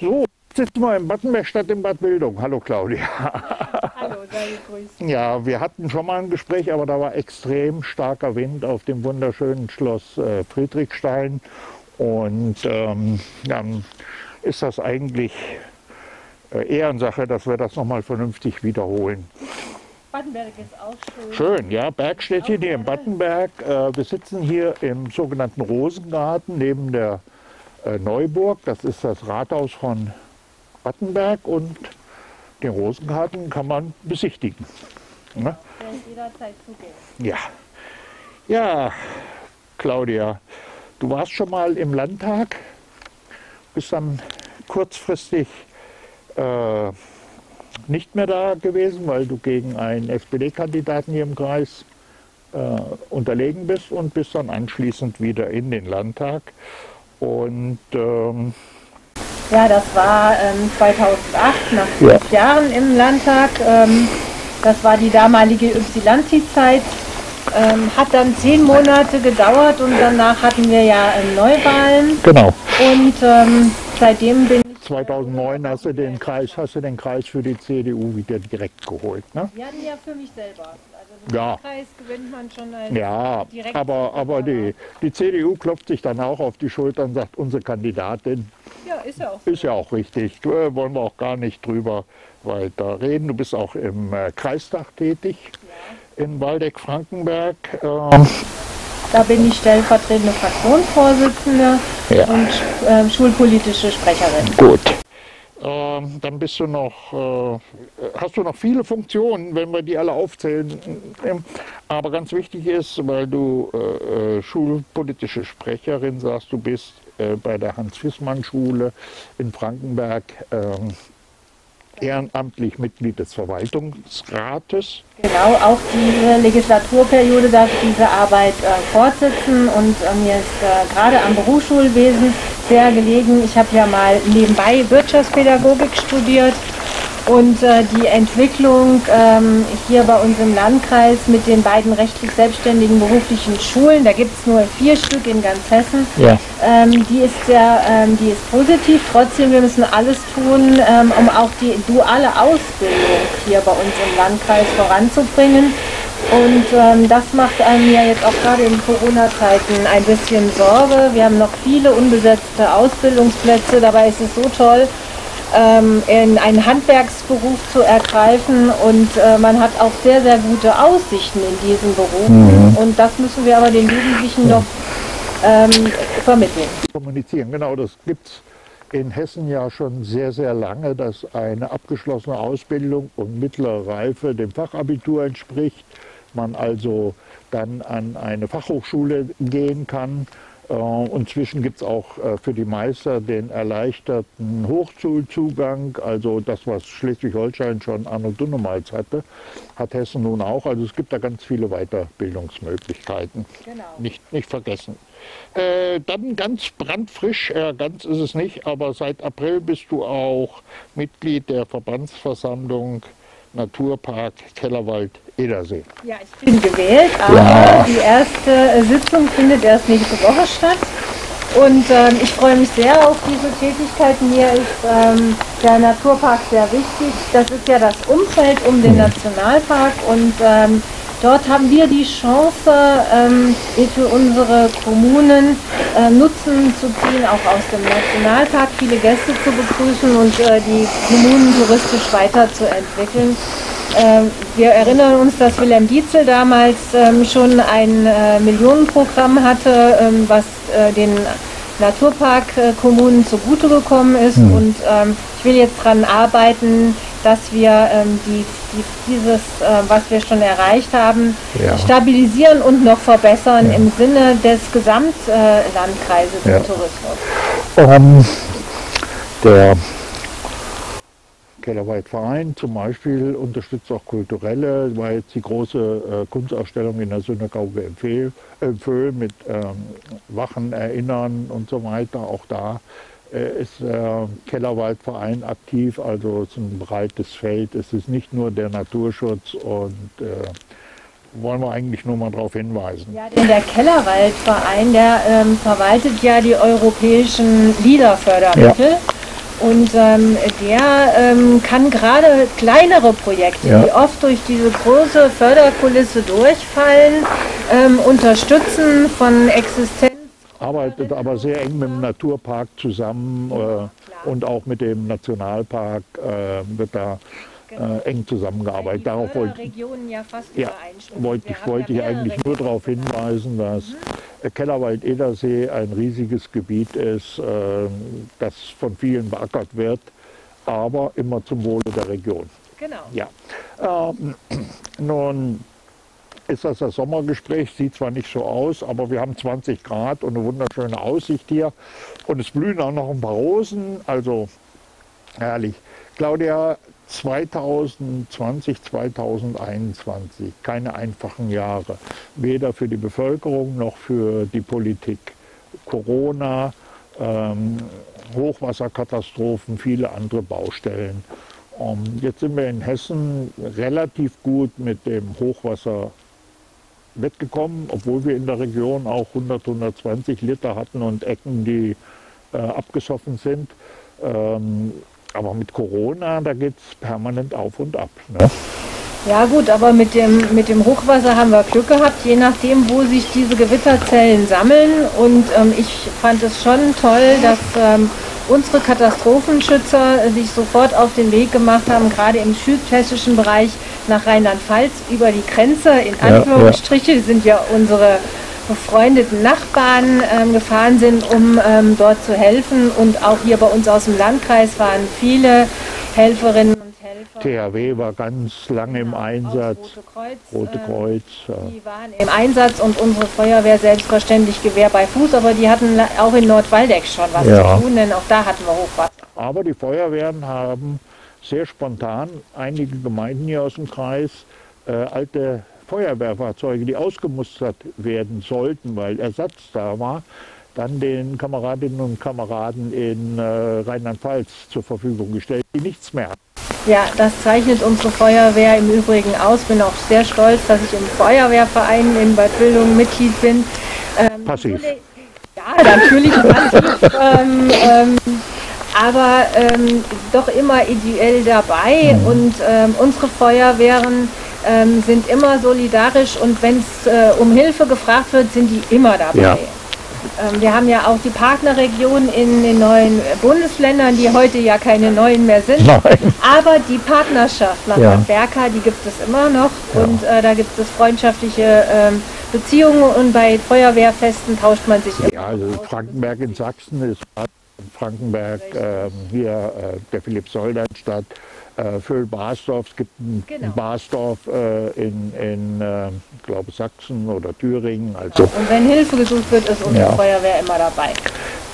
So, sitzen wir im Battenberg statt in Bad Wildung. Hallo Claudia. Hallo, sei gegrüßt. Ja, wir hatten schon mal ein Gespräch, aber da war extrem starker Wind auf dem wunderschönen Schloss äh, Friedrichstein. Und ähm, dann ist das eigentlich äh, Ehrensache, dass wir das nochmal vernünftig wiederholen. Battenberg ist auch schön. Schön, ja, Bergstädtchen hier im Battenberg. Äh, wir sitzen hier im sogenannten Rosengarten neben der Neuburg. Das ist das Rathaus von Battenberg und den Rosengarten kann man besichtigen. Ne? Jederzeit zugänglich. Ja. Ja, Claudia, du warst schon mal im Landtag, bist dann kurzfristig äh, nicht mehr da gewesen, weil du gegen einen SPD-Kandidaten hier im Kreis äh, unterlegen bist und bist dann anschließend wieder in den Landtag. Und ähm, Ja, das war ähm, 2008, nach fünf Jahren im Landtag. Ähm, das war die damalige Ypsilanti-Zeit. Ähm, hat dann zehn Monate gedauert und danach hatten wir ja ähm, Neuwahlen. genau, Und ähm, seitdem bin ich. 2009 hast du den Kreis, hast du den Kreis für die CDU wieder direkt geholt. Ne? Wir hatten ja für mich selber. Ja. Kreis gewinnt man schon als Ja, aber, aber die, die CDU klopft sich dann auch auf die Schulter und sagt, unsere Kandidatin Ja, ist ja auch ist ja auch richtig. Äh, wollen wir auch gar nicht drüber weiter reden. Du bist auch im äh, Kreistag tätig in Waldeck-Frankenberg. Ähm, Da bin ich stellvertretende Fraktionsvorsitzende Ja. und ähm, schulpolitische Sprecherin. gut. Ähm, dann bist du noch, äh, hast du noch viele Funktionen, wenn wir die alle aufzählen. Ähm, Aber ganz wichtig ist, weil du äh, äh, schulpolitische Sprecherin sagst, du bist bei der Hans-Fissmann-Schule in Frankenberg ähm, ehrenamtlich Mitglied des Verwaltungsrates. Genau, auch diese Legislaturperiode darf ich diese Arbeit äh, fortsetzen und äh, mir ist äh, gerade am Berufsschulwesen sehr gelegen. Ich habe ja mal nebenbei Wirtschaftspädagogik studiert und äh, die Entwicklung ähm, hier bei uns im Landkreis mit den beiden rechtlich selbstständigen beruflichen Schulen, da gibt es nur vier Stück in ganz Hessen, Ja. ähm, die ist sehr, ähm, die ist positiv. Trotzdem, wir müssen alles tun, ähm, um auch die duale Ausbildung hier bei uns im Landkreis voranzubringen. Und ähm, das macht einem ja jetzt auch gerade in Corona-Zeiten ein bisschen Sorge. Wir haben noch viele unbesetzte Ausbildungsplätze. Dabei ist es so toll, ähm, in einen Handwerksberuf zu ergreifen und äh, man hat auch sehr, sehr gute Aussichten in diesen Berufen. Und das müssen wir aber den Jugendlichen noch ähm, vermitteln. kommunizieren. Genau, das gibt es in Hessen ja schon sehr, sehr lange, dass eine abgeschlossene Ausbildung und mittlere Reife dem Fachabitur entspricht. Man also dann an eine Fachhochschule gehen kann. Äh, Und zwischen gibt es auch äh, für die Meister den erleichterten Hochschulzugang. Also das, was Schleswig-Holstein schon Arno Dunnemals hatte, hat Hessen nun auch. Also es gibt da ganz viele Weiterbildungsmöglichkeiten. Genau. Nicht, nicht vergessen. Äh, dann ganz brandfrisch, äh, ganz ist es nicht, aber seit April bist du auch Mitglied der Verbandsversammlung Naturpark Kellerwald Edersee. Ja, ich bin gewählt, aber Ja. die erste äh, Sitzung findet erst nächste Woche statt. Und ähm, ich freue mich sehr auf diese Tätigkeiten. Mir ist ähm, der Naturpark sehr wichtig. Das ist ja das Umfeld um den Nationalpark und ähm, dort haben wir die Chance, ähm, für unsere Kommunen äh, Nutzen zu ziehen, auch aus dem Nationalpark viele Gäste zu begrüßen und äh, die Kommunen touristisch weiterzuentwickeln. Ähm, Wir erinnern uns, dass Wilhelm Dietzel damals ähm, schon ein äh, Millionenprogramm hatte, was den Naturparkkommunen zugute gekommen ist. Und ähm, ich will jetzt daran arbeiten, dass wir ähm, die, die, dieses, äh, was wir schon erreicht haben, Ja. stabilisieren und noch verbessern im Sinne des Gesamtlandkreises Ja. im Tourismus. Ähm, der Kellerwaldverein zum Beispiel unterstützt auch kulturelle, war jetzt die große äh, Kunstausstellung in der Synagoge in Fehl, äh, Föhl mit ähm, Wachen erinnern und so weiter. Auch da äh, ist der Kellerwaldverein aktiv, also es ist ein breites Feld. Es ist nicht nur der Naturschutz und äh, wollen wir eigentlich nur mal darauf hinweisen. Ja, denn der Kellerwaldverein, der ähm, verwaltet ja die europäischen Liederfördermittel. Und ähm, der ähm, kann gerade kleinere Projekte, Ja. die oft durch diese große Förderkulisse durchfallen, ähm, unterstützen von Existenz. Arbeitet aber sehr eng mit dem Naturpark zusammen äh, und auch mit dem Nationalpark äh, wird da äh, eng zusammengearbeitet. Darauf wollte ja ja, ich, haben wollte ja ich eigentlich nur darauf hinweisen, dass äh, Kellerwald-Edersee ein riesiges Gebiet ist, äh, das von vielen beackert wird, aber immer zum Wohle der Region. Genau. Ja. Ähm, nun ist das das Sommergespräch, sieht zwar nicht so aus, aber wir haben 20 Grad und eine wunderschöne Aussicht hier. Und es blühen auch noch ein paar Rosen, also herrlich. Claudia, 2020, 2021, keine einfachen Jahre, weder für die Bevölkerung noch für die Politik. Corona, ähm, Hochwasserkatastrophen, viele andere Baustellen. Ähm, jetzt sind wir in Hessen relativ gut mit dem Hochwasser wettgekommen, obwohl wir in der Region auch 100, 120 Liter hatten und Ecken, die äh, abgesoffen sind. Ähm, aber mit Corona, da geht es permanent auf und ab. Ne? Ja gut, aber mit dem, mit dem Hochwasser haben wir Glück gehabt, je nachdem, wo sich diese Gewitterzellen sammeln. Und ähm, ich fand es schon toll, dass ähm, unsere Katastrophenschützer sich sofort auf den Weg gemacht haben, gerade im südhessischen Bereich nach Rheinland-Pfalz über die Grenze, in Ja, Anführungsstriche, die sind ja unsere befreundeten Nachbarn ähm, gefahren sind, um ähm, dort zu helfen. Und auch hier bei uns aus dem Landkreis waren viele Helferinnen Helfer. THW war ganz lange im Genau, Einsatz, aus Rote Kreuz. Rote äh, Kreuz. ja. Die waren im Einsatz und unsere Feuerwehr selbstverständlich Gewehr bei Fuß, aber die hatten auch in Nordwaldeck schon was Ja. zu tun, denn auch da hatten wir Hochwasser. Aber die Feuerwehren haben sehr spontan einige Gemeinden hier aus dem Kreis äh, alte Feuerwehrfahrzeuge, die ausgemustert werden sollten, weil Ersatz da war, dann den Kameradinnen und Kameraden in äh, Rheinland-Pfalz zur Verfügung gestellt, die nichts mehr haben. Ja, das zeichnet unsere Feuerwehr im Übrigen aus. Bin auch sehr stolz, dass ich im Feuerwehrverein in Bad Wildungen Mitglied bin. Ähm, Passiv. Ja, natürlich passiv. ähm, ähm, aber ähm, doch immer ideell dabei Mhm. und ähm, unsere Feuerwehren ähm, sind immer solidarisch und wenn es äh, um Hilfe gefragt wird, sind die immer dabei. Ja. Ähm, wir haben ja auch die Partnerregion in den neuen Bundesländern, die heute ja keine neuen mehr sind. Nein. Aber die Partnerschaft nach Ja. Die gibt es immer noch Ja. und äh, da gibt es freundschaftliche ähm, Beziehungen und bei Feuerwehrfesten tauscht man sich immer Ja, also aus. Frankenberg in Sachsen ist Frankenberg, ähm, hier äh, der Philipp-Soldern-Stadt, äh, Föhl-Basdorf, es gibt ein, Genau. Basdorf äh, in, in äh, ich glaube Sachsen oder Thüringen. Also Und wenn Hilfe gesucht wird, ist unsere Ja. Feuerwehr immer dabei.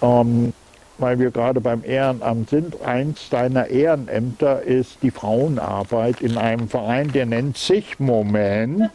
ähm, weil wir gerade beim Ehrenamt sind, eins deiner Ehrenämter ist die Frauenarbeit in einem Verein, der nennt sich, Moment,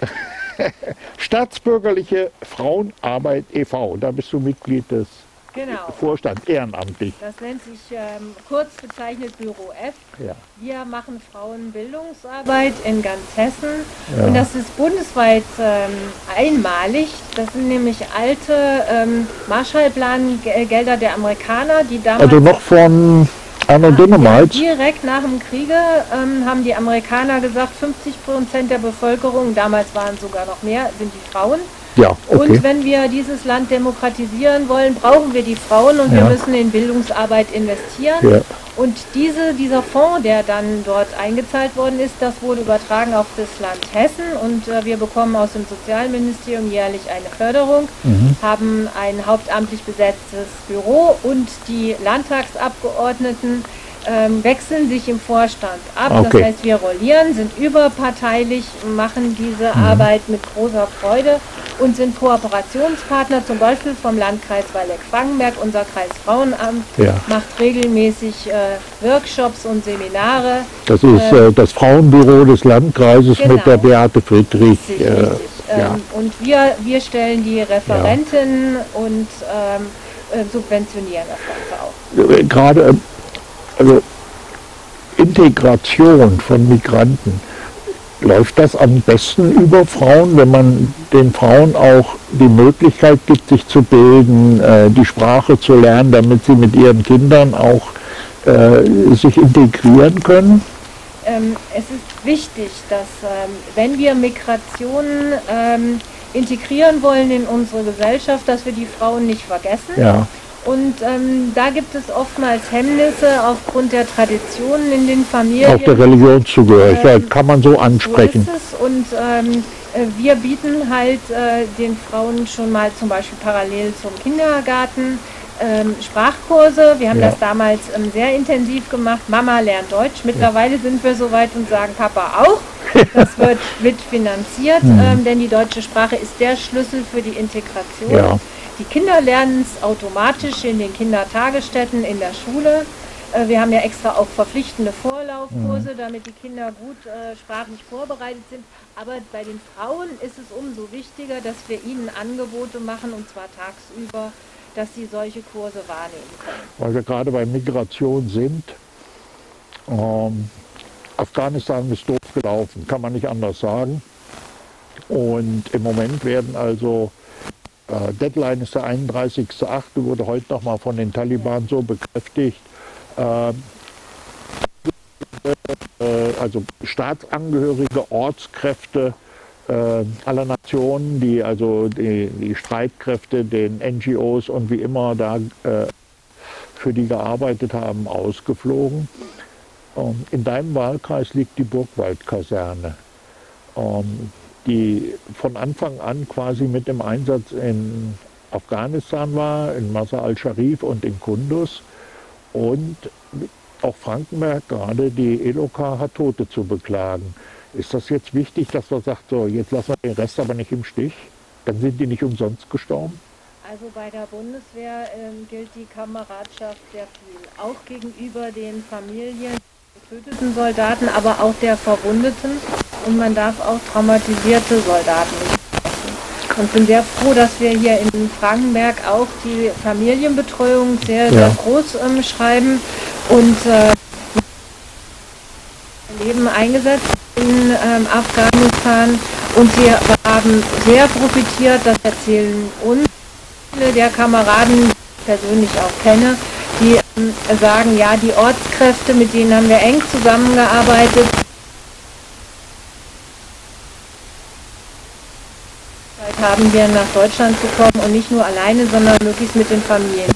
Staatsbürgerliche Frauenarbeit e.V. Da bist du Mitglied des Genau. Vorstands, ehrenamtlich. Das nennt sich ähm, kurz bezeichnet Büro F. Ja. Wir machen Frauenbildungsarbeit in ganz Hessen Ja. und das ist bundesweit ähm, einmalig. Das sind nämlich alte ähm, Marshallplan-Gelder der Amerikaner, die damals Also noch von Anna Dynamite. direkt nach dem Kriege ähm, haben die Amerikaner gesagt, 50 Prozent der Bevölkerung, damals waren es sogar noch mehr, sind die Frauen. Ja, okay. Und wenn wir dieses Land demokratisieren wollen, brauchen wir die Frauen und wir Ja. müssen in Bildungsarbeit investieren. Ja. Und diese, dieser Fonds, der dann dort eingezahlt worden ist, das wurde übertragen auf das Land Hessen und äh, wir bekommen aus dem Sozialministerium jährlich eine Förderung, Mhm. haben ein hauptamtlich besetztes Büro und die Landtagsabgeordneten ähm, wechseln sich im Vorstand ab. Okay. Das heißt, wir rollieren, sind überparteilich, machen diese Mhm. Arbeit mit großer Freude und sind Kooperationspartner zum Beispiel vom Landkreis Waldeck-Frankenberg. Unser Kreisfrauenamt Ja. macht regelmäßig äh, Workshops und Seminare. Das ist äh, das Frauenbüro des Landkreises Genau. mit der Beate Friedrich. Richtig, Äh, richtig. ja. Ähm, und wir, wir stellen die Referenten und ähm, äh, subventionieren das Ganze auch. Äh, Gerade äh, also Integration von Migranten. läuft das am besten über Frauen, wenn man den Frauen auch die Möglichkeit gibt, sich zu bilden, äh, die Sprache zu lernen, damit sie mit ihren Kindern auch äh, sich integrieren können? Ähm, es ist wichtig, dass ähm, wenn wir Migration ähm, integrieren wollen in unsere Gesellschaft, dass wir die Frauen nicht vergessen. Ja. Und ähm, da gibt es oftmals Hemmnisse aufgrund der Traditionen in den Familien. Auch der Religionszugehörigkeit ähm, kann man so ansprechen. So. Und ähm, äh, wir bieten halt äh, den Frauen schon mal zum Beispiel parallel zum Kindergarten ähm, Sprachkurse. Wir haben ja. das damals ähm, sehr intensiv gemacht. Mama lernt Deutsch. Mittlerweile sind wir so weit und sagen Papa auch. Das wird mitfinanziert, mhm. ähm, denn die deutsche Sprache ist der Schlüssel für die Integration. Ja. Die Kinder lernen es automatisch in den Kindertagesstätten, in der Schule. Äh, wir haben ja extra auch verpflichtende Vorlaufkurse, mhm. damit die Kinder gut äh, sprachlich vorbereitet sind. Aber bei den Frauen ist es umso wichtiger, dass wir ihnen Angebote machen, und zwar tagsüber, dass sie solche Kurse wahrnehmen können. Weil wir gerade bei Migration sind. Ähm, Afghanistan ist doof gelaufen, kann man nicht anders sagen. Und im Moment werden also Deadline ist der 31.08., wurde heute nochmal von den Taliban so bekräftigt. Äh, äh, also Staatsangehörige, Ortskräfte äh, aller Nationen, die also die, die, Streitkräfte, den NGOs und wie immer da äh, für die gearbeitet haben, ausgeflogen. Ähm, in deinem Wahlkreis liegt die Burgwaldkaserne. Die von Anfang an quasi mit dem Einsatz in Afghanistan war, in Masa al-Sharif und in Kunduz. Und auch Frankenberg gerade die Eloka hat Tote zu beklagen. Ist das jetzt wichtig, dass man sagt, so jetzt lassen wir den Rest aber nicht im Stich? Dann sind die nicht umsonst gestorben? Also bei der Bundeswehr ähm, gilt die Kameradschaft sehr viel, auch gegenüber den Familien getöteten Soldaten, aber auch der Verwundeten. Und man darf auch traumatisierte Soldaten. Und bin sehr froh, dass wir hier in Frankenberg auch die Familienbetreuung sehr, sehr ja. groß ähm, schreiben und äh, Leben eingesetzt in ähm, Afghanistan und sie haben sehr profitiert, das erzählen uns viele der Kameraden, die ich persönlich auch kenne, die ähm, sagen, ja, die Ortskräfte, mit denen haben wir eng zusammengearbeitet. haben wir nach Deutschland zu kommen und nicht nur alleine, sondern möglichst mit den Familien.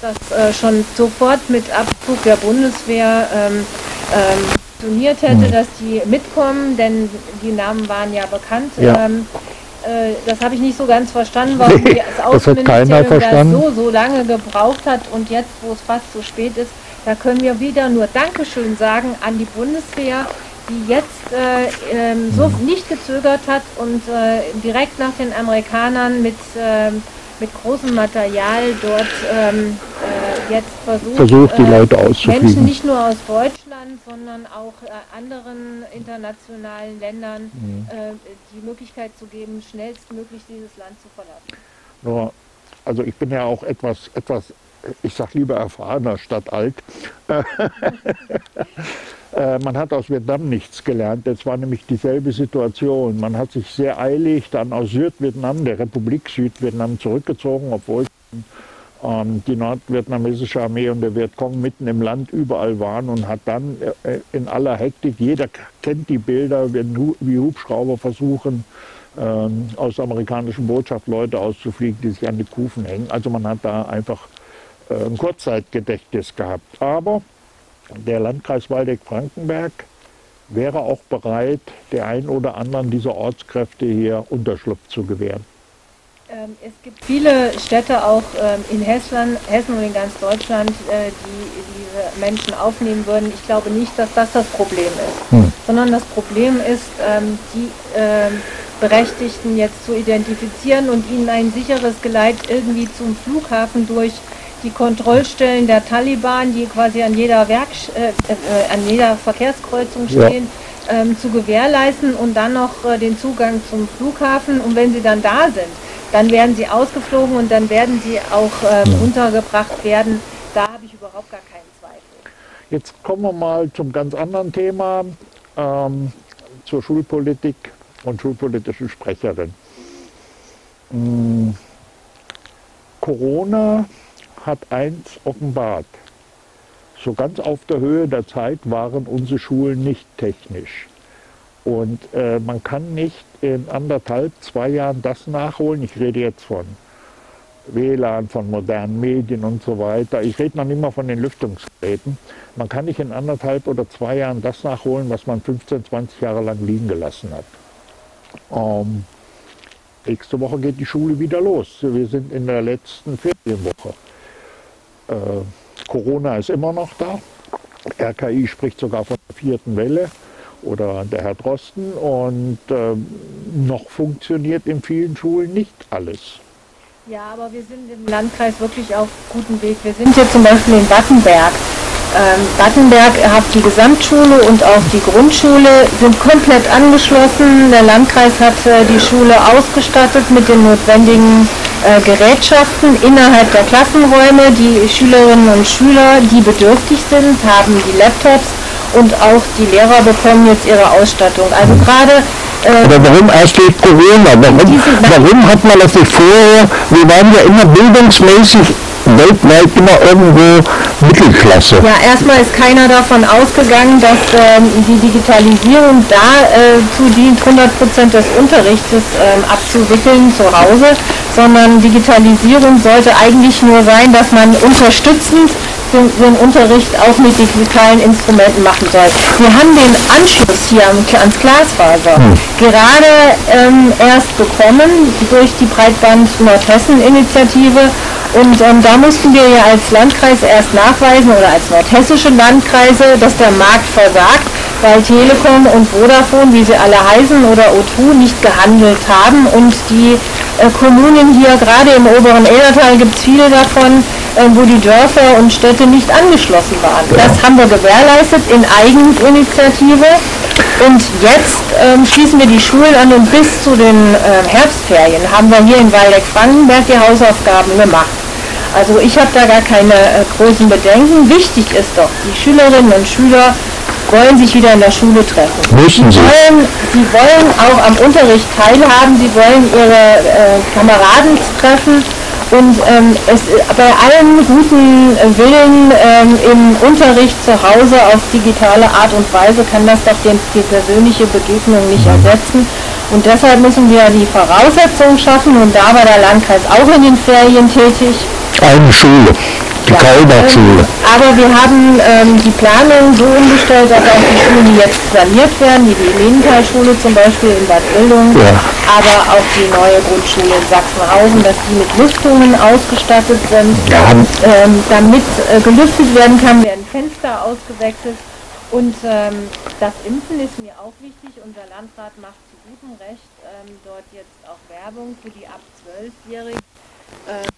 Das äh, schon sofort mit Abzug der Bundeswehr ähm, ähm, funktioniert hätte, mhm. dass die mitkommen, denn die Namen waren ja bekannt. Ja. Ähm, äh, das habe ich nicht so ganz verstanden, warum nee, das Außenministerium das so, so lange gebraucht hat und jetzt, wo es fast zu spät ist, da können wir wieder nur Dankeschön sagen an die Bundeswehr, die jetzt äh, ähm, so mhm. nicht gezögert hat und äh, direkt nach den Amerikanern mit, äh, mit großem Material dort ähm, äh, jetzt versucht, versucht die äh, Leute auszufliegen. Menschen nicht nur aus Deutschland, sondern auch äh, anderen internationalen Ländern mhm. die Möglichkeit zu geben, schnellstmöglich dieses Land zu verlassen. Nur, also ich bin ja auch etwas, etwas ich sag lieber erfahrener statt alt. Äh, man hat aus Vietnam nichts gelernt. Das war nämlich dieselbe Situation. Man hat sich sehr eilig dann aus Südvietnam, der Republik Südvietnam, zurückgezogen, obwohl ähm, die nordvietnamesische Armee und der Vietcong mitten im Land überall waren und hat dann äh, in aller Hektik, jeder kennt die Bilder, wie Hubschrauber versuchen, ähm, aus der amerikanischen Botschaft Leute auszufliegen, die sich an die Kufen hängen. Also man hat da einfach äh, ein Kurzzeitgedächtnis gehabt. Aber der Landkreis Waldeck-Frankenberg wäre auch bereit, der ein oder anderen dieser Ortskräfte hier Unterschlupf zu gewähren. Ähm, es gibt viele Städte auch ähm, in Hessen, Hessen und in ganz Deutschland, äh, die diese Menschen aufnehmen würden. Ich glaube nicht, dass das das Problem ist, hm. sondern das Problem ist, ähm, die Berechtigten jetzt zu identifizieren und ihnen ein sicheres Geleit irgendwie zum Flughafen durch die Kontrollstellen der Taliban, die quasi an jeder, Werk, äh, äh, an jeder Verkehrskreuzung stehen, ja. Ähm, zu gewährleisten und dann noch äh, den Zugang zum Flughafen. Und wenn sie dann da sind, dann werden sie ausgeflogen und dann werden sie auch ähm, ja. untergebracht werden. Da habe ich überhaupt gar keinen Zweifel. Jetzt kommen wir mal zum ganz anderen Thema. ähm, zur Schulpolitik und schulpolitischen Sprecherin. Ähm, Corona hat eins offenbart. So ganz auf der Höhe der Zeit waren unsere Schulen nicht technisch. Und äh, man kann nicht in anderthalb, zwei Jahren das nachholen. Ich rede jetzt von WLAN, von modernen Medien und so weiter. Ich rede noch nicht mal von den Lüftungsgeräten. Man kann nicht in anderthalb oder zwei Jahren das nachholen, was man 15, 20 Jahre lang liegen gelassen hat. Ähm, nächste Woche geht die Schule wieder los. Wir sind in der letzten Ferienwoche. Äh, Corona ist immer noch da. RKI spricht sogar von der vierten Welle oder der Herr Drosten und äh, noch funktioniert in vielen Schulen nicht alles. Ja, aber wir sind im Landkreis wirklich auf gutem Weg. Wir sind hier zum Beispiel in Battenberg. Ähm, Battenberg hat die Gesamtschule und auch die Grundschule sind komplett angeschlossen. Der Landkreis hat äh, die Schule ausgestattet mit den notwendigen äh, Gerätschaften innerhalb der Klassenräume. Die Schülerinnen und Schüler, die bedürftig sind, haben die Laptops und auch die Lehrer bekommen jetzt ihre Ausstattung. Also gerade äh, Aber warum erst durch Corona? Warum, warum hat man das nicht vorher? Wir waren ja immer bildungsmäßig weltweit immer irgendwo Mittelklasse. Ja, erstmal ist keiner davon ausgegangen, dass ähm, die Digitalisierung dazu äh, dient, 100 Prozent des Unterrichtes ähm, abzuwickeln zu Hause, sondern Digitalisierung sollte eigentlich nur sein, dass man unterstützend den, den, Unterricht auch mit digitalen Instrumenten machen soll. Wir haben den Anschluss hier ans Glasfaser hm. gerade ähm, erst bekommen durch die Breitband Nordhessen-Initiative und ähm, da mussten wir ja als Landkreis erst nachweisen oder als nordhessische Landkreise, dass der Markt versagt, weil Telekom und Vodafone, wie sie alle heißen, oder O2 nicht gehandelt haben und die äh, Kommunen hier, gerade im oberen Eldertal gibt es viele davon, äh, wo die Dörfer und Städte nicht angeschlossen waren. Das haben wir gewährleistet in Eigeninitiative. Und jetzt ähm, schließen wir die Schulen an und bis zu den äh, Herbstferien haben wir hier in Waldeck-Frankenberg die Hausaufgaben gemacht. Also ich habe da gar keine äh, großen Bedenken. Wichtig ist doch, die Schülerinnen und Schüler wollen sich wieder in der Schule treffen. Müssen sie. Wollen, sie wollen auch am Unterricht teilhaben, sie wollen ihre äh, Kameraden treffen und ähm, es, bei allen guten Willen ähm, im Unterricht zu Hause auf digitale Art und Weise kann das doch die, die persönliche Begegnung nicht mhm. ersetzen. Und deshalb müssen wir die Voraussetzungen schaffen und da war der Landkreis auch in den Ferien tätig. Eine Schule die ja, Kalbach-Schule. Ähm, aber wir haben ähm, die Planung so umgestellt, dass auch die Schulen, die jetzt saniert werden, wie die Lenenthal-Schule zum Beispiel in Bad Wildung, ja. aber auch die neue Grundschule in Sachsenhausen, dass die mit Lüftungen ausgestattet sind. Ja. Ähm, damit äh, gelüftet werden kann, werden Fenster ausgewechselt. Und ähm, das Impfen ist mir auch wichtig. Unser Landrat macht zu gutem Recht ähm, dort jetzt auch Werbung für die ab 12-Jährigen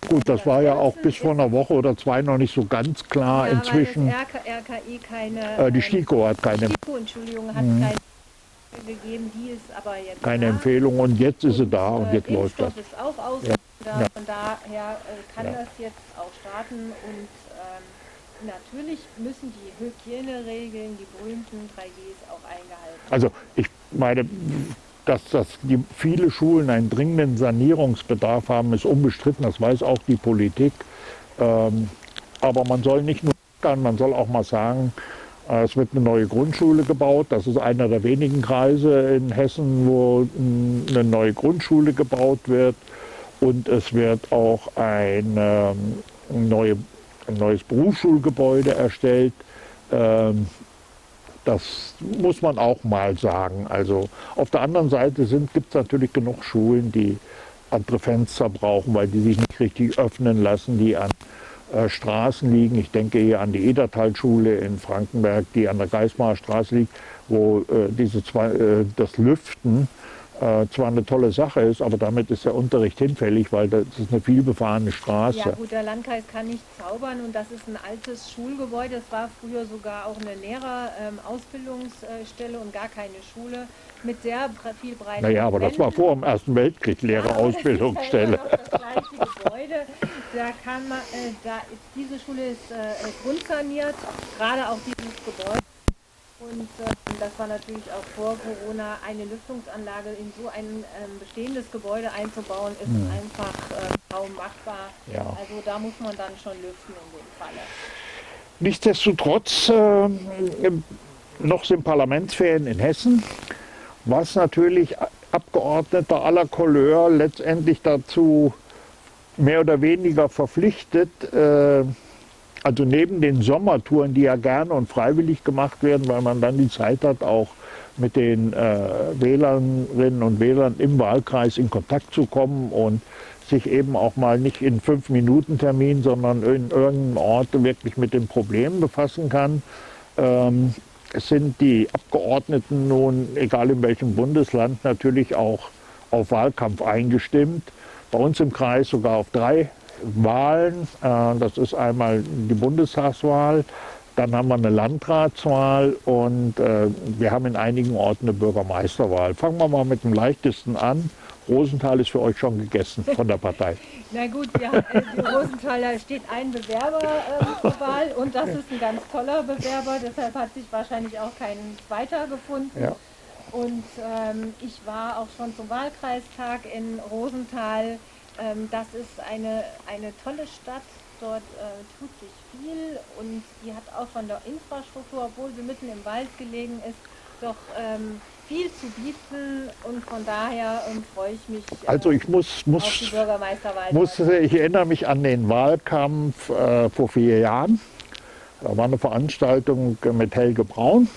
Gut, das war ja auch bis vor einer Woche oder zwei noch nicht so ganz klar. Ja, Inzwischen. RK, RKI keine. Äh, die STIKO hat keine. STIKO, Entschuldigung, hat mhm. keine gegeben, die ist aber jetzt. Keine da. Empfehlung und jetzt ist sie da und, und jetzt läuft das. ist auch aus. Ja. Da, ja. Von daher äh, kann das jetzt auch starten und ähm, natürlich müssen die Hygieneregeln, die berühmten 3Gs auch eingehalten werden. Also ich meine, dass, dass die, viele Schulen einen dringenden Sanierungsbedarf haben, ist unbestritten. Das weiß auch die Politik. Ähm, aber man soll nicht nur man soll auch mal sagen, äh, es wird eine neue Grundschule gebaut. Das ist einer der wenigen Kreise in Hessen, wo eine neue Grundschule gebaut wird. Und es wird auch ein, ähm, neue, ein neues Berufsschulgebäude erstellt. Ähm, das muss man auch mal sagen. Also auf der anderen Seite gibt es natürlich genug Schulen, die andere Fenster brauchen, weil die sich nicht richtig öffnen lassen, die an äh, Straßen liegen. Ich denke hier an die Edertalschule in Frankenberg, die an der Geismarer Straße liegt, wo äh, diese zwei, äh, das Lüften zwar eine tolle Sache ist, aber damit ist der Unterricht hinfällig, weil das ist eine vielbefahrene Straße. Ja gut, der Landkreis kann nicht zaubern und das ist ein altes Schulgebäude. Es war früher sogar auch eine Lehrerausbildungsstelle und gar keine Schule mit sehr viel breiten Naja, aber das war vor dem Ersten Weltkrieg Lehrerausbildungsstelle. Ja, das, das gleiche Gebäude. Da kann man, äh, da ist, diese Schule ist äh, grundsaniert, gerade auch dieses Gebäude Und äh, das war natürlich auch vor Corona eine Lüftungsanlage in so ein ähm, bestehendes Gebäude einzubauen, ist Mhm. einfach äh, kaum machbar. Ja. Also da muss man dann schon lüften in dem Falle. Nichtsdestotrotz, äh, noch sind Parlamentsferien in Hessen, was natürlich Abgeordnete aller Couleur letztendlich dazu mehr oder weniger verpflichtet, äh, also neben den Sommertouren, die ja gerne und freiwillig gemacht werden, weil man dann die Zeit hat, auch mit den äh, Wählerinnen und Wählern im Wahlkreis in Kontakt zu kommen und sich eben auch mal nicht in fünf Minuten Termin, sondern in irgendeinem Ort wirklich mit den Problemen befassen kann. Ähm, sind die Abgeordneten nun, egal in welchem Bundesland, natürlich auch auf Wahlkampf eingestimmt. Bei uns im Kreis sogar auf drei Wahlen. Äh, das ist einmal die Bundestagswahl, dann haben wir eine Landratswahl und äh, wir haben in einigen Orten eine Bürgermeisterwahl. Fangen wir mal mit dem leichtesten an. Rosenthal ist für euch schon gegessen von der Partei. Na gut, wir, äh, in Rosenthaler steht ein Bewerber ähm, zur Wahl und das ist ein ganz toller Bewerber, deshalb hat sich wahrscheinlich auch kein zweiter gefunden. Ja. Und ähm, ich war auch schon zum Wahlkreistag in Rosenthal. Ähm, das ist eine, eine tolle Stadt. Dort äh, tut sich viel und die hat auch von der Infrastruktur, obwohl sie mitten im Wald gelegen ist, doch ähm, viel zu bieten und von daher ähm, freue ich mich äh, Also ich muss, auf die muss, Bürgermeisterwahl. muss, ich erinnere mich an den Wahlkampf äh, vor vier Jahren. Da war eine Veranstaltung mit Helge Braun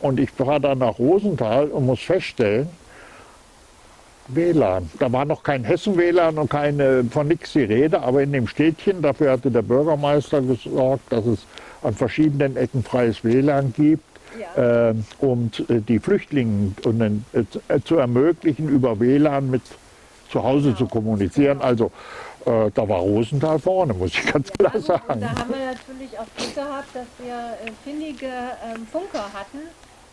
und ich fahre dann nach Rosenthal und muss feststellen, WLAN. Da war noch kein Hessen-WLAN und keine von nichts die Rede, aber in dem Städtchen, dafür hatte der Bürgermeister gesorgt, dass es an verschiedenen Ecken freies WLAN gibt, Ja. äh, um t- die Flüchtlingen und, äh, zu- äh, zu ermöglichen, über WLAN mit zu Hause zu kommunizieren. Also äh, da war Rosenthal vorne, muss ich ganz klar und sagen. da haben wir natürlich auch Glück gehabt, dass wir äh, findige ähm, Funker hatten,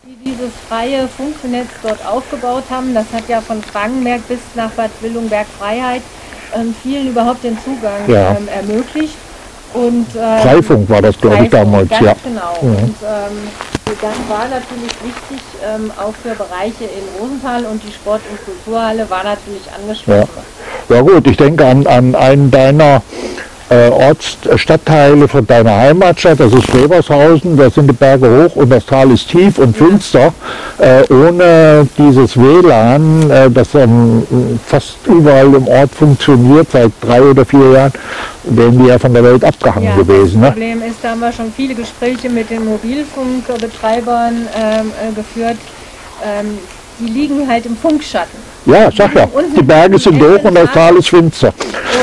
die dieses freie Funknetz dort aufgebaut haben. Das hat ja von Frankenberg bis nach Bad Willungberg-Freiheit ähm, vielen überhaupt den Zugang Ja. ähm, ermöglicht. Und, ähm, Freifunk war das, glaube ich, damals. Ja. genau. Mhm. Und ähm, das war natürlich wichtig, ähm, auch für Bereiche in Rosenthal und die Sport- und Kulturhalle war natürlich angesprochen. Ja gut, ich denke an, an einen deiner äh, Orts, äh, Stadtteile von deiner Heimatstadt, das ist Frebershausen, da sind die Berge hoch und das Tal ist tief und finster. Äh, ohne dieses WLAN, äh, das dann äh, fast überall im Ort funktioniert, seit drei oder vier Jahren, wären wir ja von der Welt abgehangen Ja, gewesen. Das Ne? Problem ist, da haben wir schon viele Gespräche mit den Mobilfunkbetreibern ähm, äh, geführt. Ähm, die liegen halt im Funkschatten. Ja, sag ja, die Berge sind hoch und das Tal ist finster.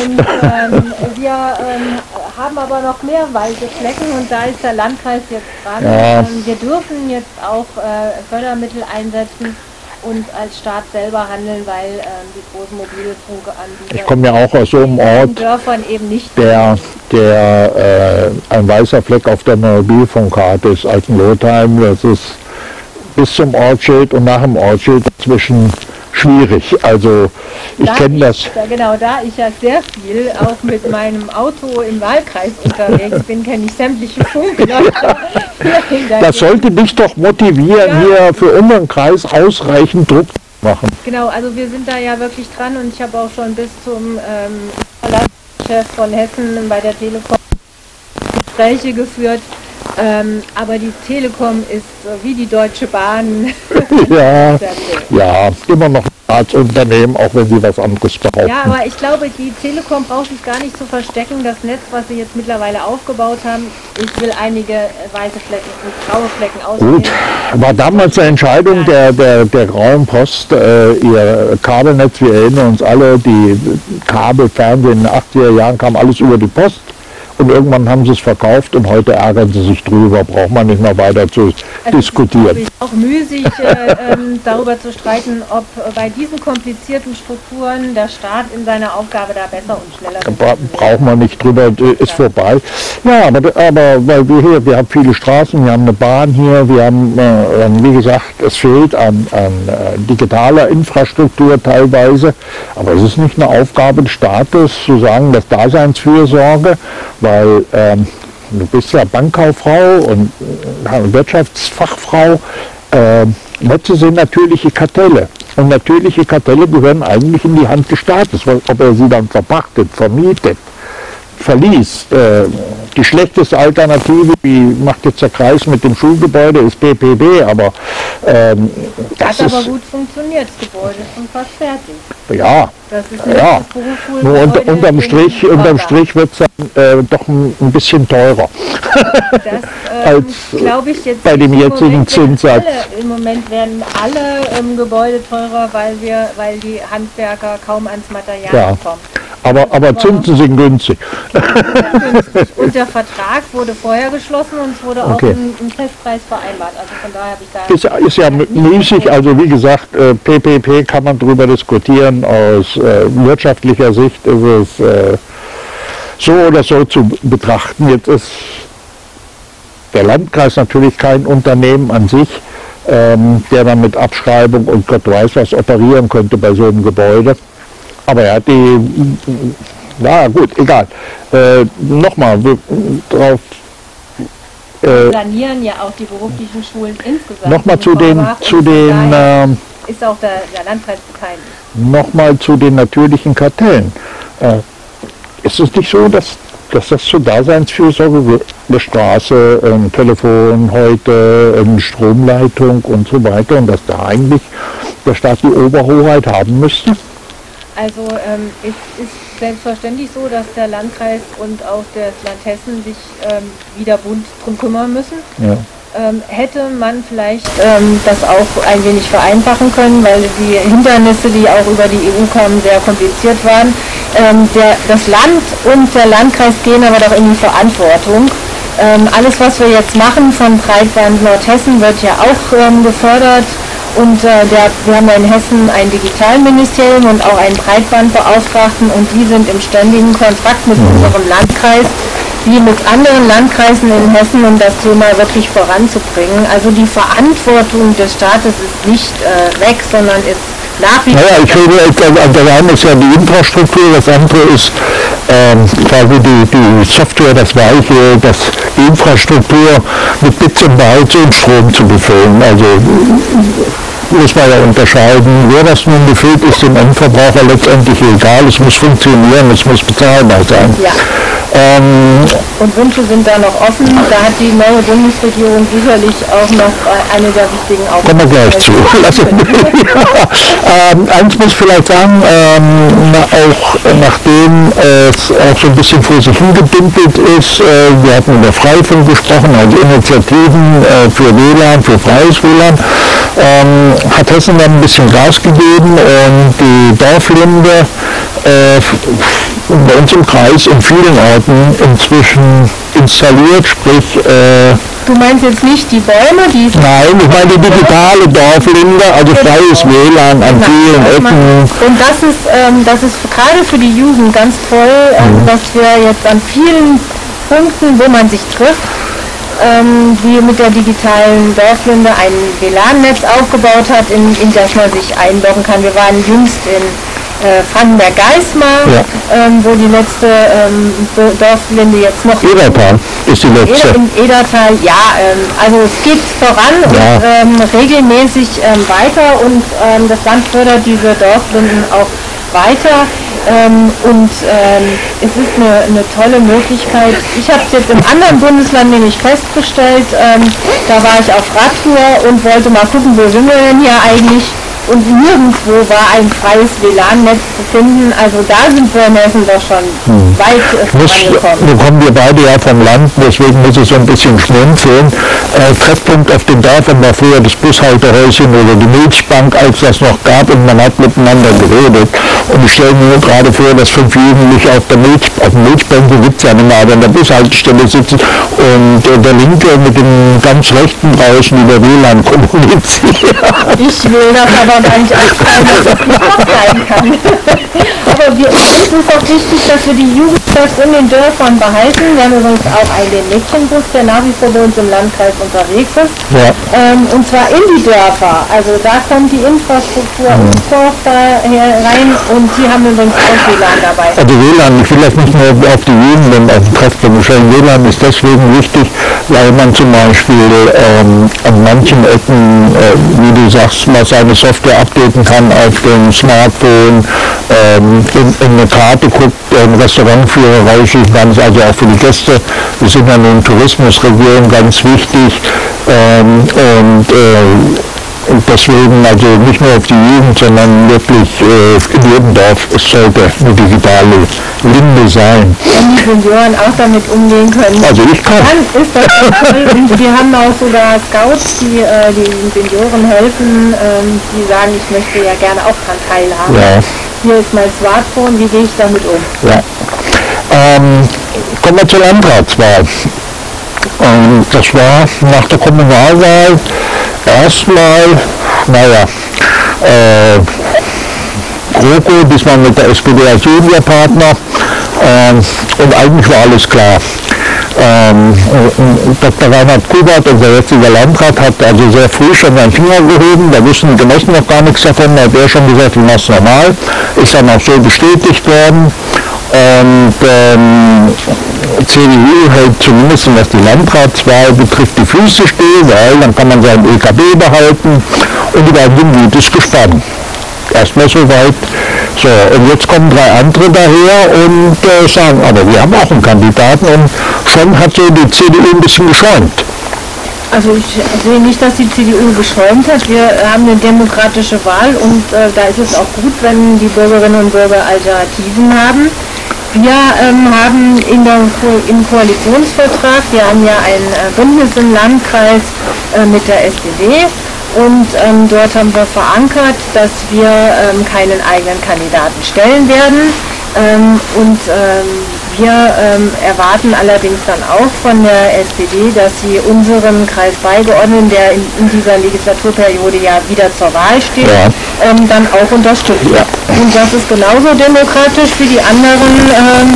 Und ähm, wir ähm, haben aber noch mehr weiße Flecken und da ist der Landkreis jetzt dran. Ja. Ähm, wir dürfen jetzt auch äh, Fördermittel einsetzen und als Staat selber handeln, weil ähm, die großen Mobilfunkanbieter Ich komme ja auch aus so einem Ort, Dörfern eben nicht. der, der äh, ein weißer Fleck auf der Mobilfunkkarte ist, Altenlotheim. Das ist bis zum Ortsschild und nach dem Ortsschild zwischen schwierig. Also ich Da kenne das. Da, genau, da ich ja sehr viel auch mit meinem Auto im Wahlkreis unterwegs bin, kenne ich sämtliche in der Das sollte dich doch motivieren, Ja. hier für unseren Kreis ausreichend Druck zu machen. Genau, also wir sind da ja wirklich dran und ich habe auch schon bis zum ähm, Verlassschef von Hessen bei der Telekom Gespräche geführt. Ähm, aber die Telekom ist wie die Deutsche Bahn. ja, ja, immer noch ein Staatsunternehmen, auch wenn sie was anderes behaupten. Ja, aber ich glaube, die Telekom braucht sich gar nicht zu verstecken. Das Netz, was sie jetzt mittlerweile aufgebaut haben, ich will einige weiße Flecken und graue Flecken Gut, ausnehmen. war damals eine Entscheidung der, der, der Grauen Post, äh, ihr Kabelnetz, wir erinnern uns alle, die Kabel, Fernsehen in den 80er Jahren kam alles über die Post und irgendwann haben sie es verkauft und heute ärgern sie sich drüber, braucht man nicht noch weiter zu Es ist, diskutieren. glaub ich, auch müßig, äh, ähm, darüber zu streiten, ob äh, bei diesen komplizierten Strukturen der Staat in seiner Aufgabe da besser und schneller Bra braucht man nicht drüber, äh, ist vorbei. Ja, aber, aber weil wir hier, wir haben viele Straßen, wir haben eine Bahn hier, wir haben, äh, ähm, wie gesagt, es fehlt an, an äh, digitaler Infrastruktur teilweise, aber es ist nicht eine Aufgabe des Staates zu sagen, dass Daseinsfürsorge, weil ähm, du bist ja Bankkauffrau und äh, Wirtschaftsfachfrau. Äh, Netze sind natürliche Kartelle. Und natürliche Kartelle gehören eigentlich in die Hand des Staates, ob er sie dann verpachtet, vermietet, verließ. Äh, die schlechteste Alternative, wie macht jetzt der Kreis mit dem Schulgebäude, ist PPB, aber ähm, das Hat ist... aber gut funktioniert, das Gebäude ist schon fast fertig. Ja, Das ist nicht ja. Nur unter, unterm Strich, unterm. Strich wird es dann äh, doch ein, ein bisschen teurer. Das als, ähm, glaube ich jetzt bei dem jetzigen Zinssatz. Alle, Im Moment werden alle ähm, Gebäude teurer, weil wir, weil die Handwerker kaum ans Material Ja. kommen. Aber, aber Zinsen sind günstig. Und der Vertrag wurde vorher geschlossen und es wurde Okay. auch ein, Festpreis vereinbart. Also von daher habe ich da. Ist, ist ja müßig, also wie gesagt, äh, PPP kann man darüber diskutieren. Aus äh, wirtschaftlicher Sicht ist es äh, so oder so zu betrachten. Jetzt ist der Landkreis natürlich kein Unternehmen an sich, ähm, der dann mit Abschreibung und Gott weiß was operieren könnte bei so einem Gebäude. Aber er hat die, na gut, egal. Äh, Nochmal, wir- drauf äh, planieren ja auch die beruflichen Schulen insgesamt. Nochmal zu den, zu den, ähm, ist auch der, der Landkreis beteiligt. nochmal zu den natürlichen Kartellen. Äh, ist es nicht so, dass, dass das zur Daseinsfürsorge eine Straße, ein Telefon heute, eine Stromleitung und so weiter und dass da eigentlich der Staat die Oberhoheit haben müsste? Also ähm, es ist selbstverständlich so, dass der Landkreis und auch das Land Hessen sich ähm, wieder bunt drum kümmern müssen. Ja. Ähm, hätte man vielleicht ähm, das auch ein wenig vereinfachen können, weil die Hindernisse, die auch über die EU kamen, sehr kompliziert waren. Ähm, der, das Land und der Landkreis gehen aber doch in die Verantwortung. Ähm, alles, was wir jetzt machen von Breitband Nordhessen, wird ja auch gefördert. Und äh, der, wir haben ja in Hessen ein Digitalministerium und auch einen Breitbandbeauftragten und die sind im ständigen Kontakt mit unserem Landkreis, wie mit anderen Landkreisen in Hessen, um das Thema wirklich voranzubringen. Also die Verantwortung des Staates ist nicht äh, weg, sondern ist nach wie Naja, ich jetzt, also das eine ist ja die Infrastruktur, das andere ist ähm, quasi die, die Software, das Weiche, das, die Infrastruktur mit Bits und Bytes und Strom zu befüllen. Also muss man ja unterscheiden. Wer das nun befüllt, ist dem Endverbraucher letztendlich egal. Es muss funktionieren, es muss bezahlbar sein. Ja. Ähm, Und Wünsche sind da noch offen. Da hat die neue Bundesregierung sicherlich auch noch äh, eine der wichtigen Aufgaben. Kommen wir gleich zu. Ja. ähm, eins muss ich vielleicht sagen, ähm, auch nachdem es auch so ein bisschen vor sich hingedümpelt ist, äh, wir hatten über Freifunk gesprochen, also Initiativen äh, für WLAN, für freies WLAN, ähm, hat Hessen dann ein bisschen Gas gegeben und die Dorflinde äh, bei uns im Kreis in vielen Orten inzwischen installiert, sprich äh, Du meinst jetzt nicht die Bäume, die Nein, ich meine die digitale Dorflinde, also freies WLAN an vielen Genau, dass man- Ecken. Und das ist, ähm, das ist gerade für die Jugend ganz toll, ähm, Mhm. dass wir jetzt an vielen Punkten, wo man sich trifft, ähm, die mit der digitalen Dorflinde ein WLAN-Netz aufgebaut hat, in, in das man sich einloggen kann. Wir waren jüngst in äh, Vandenberg-Geismar, Ja. ähm, wo die letzte ähm, Do- Dorflinde jetzt noch Edertal ist die letzte. Eder, in Edertal, ja, ähm, also es geht voran und Ja. ähm, regelmäßig ähm, weiter und ähm, das Land fördert diese Dorflinden auch weiter. Ähm, und ähm, es ist eine, eine tolle Möglichkeit. Ich habe es jetzt im anderen Bundesland nämlich festgestellt, ähm, da war ich auf Radtour und wollte mal gucken, wo sind wir denn hier eigentlich? Und nirgendwo war ein freies WLAN-Netz zu finden. Also da sind wir in Hessen doch schon weit äh, Muss, vorangekommen. nun kommen wir beide ja vom Land, deswegen muss ich so ein bisschen schmunzeln. Äh, Treffpunkt auf den Dörfern war früher das Bushalterhäuschen oder die Milchbank, als das noch gab und man hat miteinander geredet. Und ich stelle mir gerade vor, dass fünf Jugendliche auf der Milch, auf dem Milchbänken gibt es ja nicht mehr, aber an der Bushaltestelle sitzen und äh, der Linke mit dem ganz Rechten draußen über WLAN kommuniziert. Ich will das aber gar nicht als Teil des Betriebs sein kann. Aber wir, uns ist auch wichtig, dass wir die Jugendchefs in den Dörfern behalten. Wir haben übrigens auch einen Mädchenbus, der nach wie vor bei uns im Landkreis unterwegs ist. Ja. Ähm, und zwar in die Dörfer. Also da kommt die Infrastruktur mhm. und daher rein und die haben übrigens auch WLAN dabei. Also WLAN, das nicht nur auf die Jugend auf den Kräfte bestellen. WLAN ist deswegen wichtig, weil man zum Beispiel ähm, an manchen Ecken, äh, wie du sagst, mal seine Software updaten kann auf dem Smartphone, ähm, in, in, eine Karte guckt, ähm, Restaurantführer reichen kann, also auch für die Gäste. Wir sind ja nun Tourismusregion ganz wichtig ähm, und äh, deswegen also nicht nur auf die Jugend, sondern wirklich äh, in jedem Dorf sollte eine digitale Linde sein. Wenn die Senioren auch damit umgehen können. Also ich kann. Dann ist das wir haben auch sogar Scouts, die äh, den Senioren helfen, ähm, die sagen, ich möchte ja gerne auch daran teilhaben. Ja. Hier ist mein Smartphone, wie gehe ich damit um? Ja. Ähm, kommen wir zur Landratswahl. Und das war nach der Kommunalwahl erstmal, naja, äh, GroKo, diesmal mit der SPD als Juniorpartner äh, und eigentlich war alles klar. Ähm, Dr. Reinhard Kubert, unser jetziger Landrat, hat also sehr früh schon seinen Finger gehoben, da wussten die Genossen noch gar nichts davon, da hat er schon gesagt, wir machen es normal, ist dann auch so bestätigt worden. Und ähm, CDU hält zumindest, was die Landratswahl betrifft, die Füße still, weil dann kann man sein EKB behalten und die beiden sind gutes gespannt. Erstmal soweit. So, und jetzt kommen drei andere daher und äh, sagen, aber wir haben auch einen Kandidaten und schon hat so die CDU ein bisschen geschäumt. Also ich sehe nicht, dass die CDU beschleunigt hat. Wir haben eine demokratische Wahl und äh, da ist es auch gut, wenn die Bürgerinnen und Bürger Alternativen haben. Wir ähm, haben in der, im Koalitionsvertrag, wir haben ja ein äh, Bündnis im Landkreis äh, mit der SPD und ähm, dort haben wir verankert, dass wir ähm, keinen eigenen Kandidaten stellen werden. Ähm, und ähm, wir ähm, erwarten allerdings dann auch von der SPD, dass sie unseren Kreisbeigeordneten, der in, in, dieser Legislaturperiode ja wieder zur Wahl steht, ja. ähm, dann auch unterstützt. Ja. Und das ist genauso demokratisch wie die anderen ähm,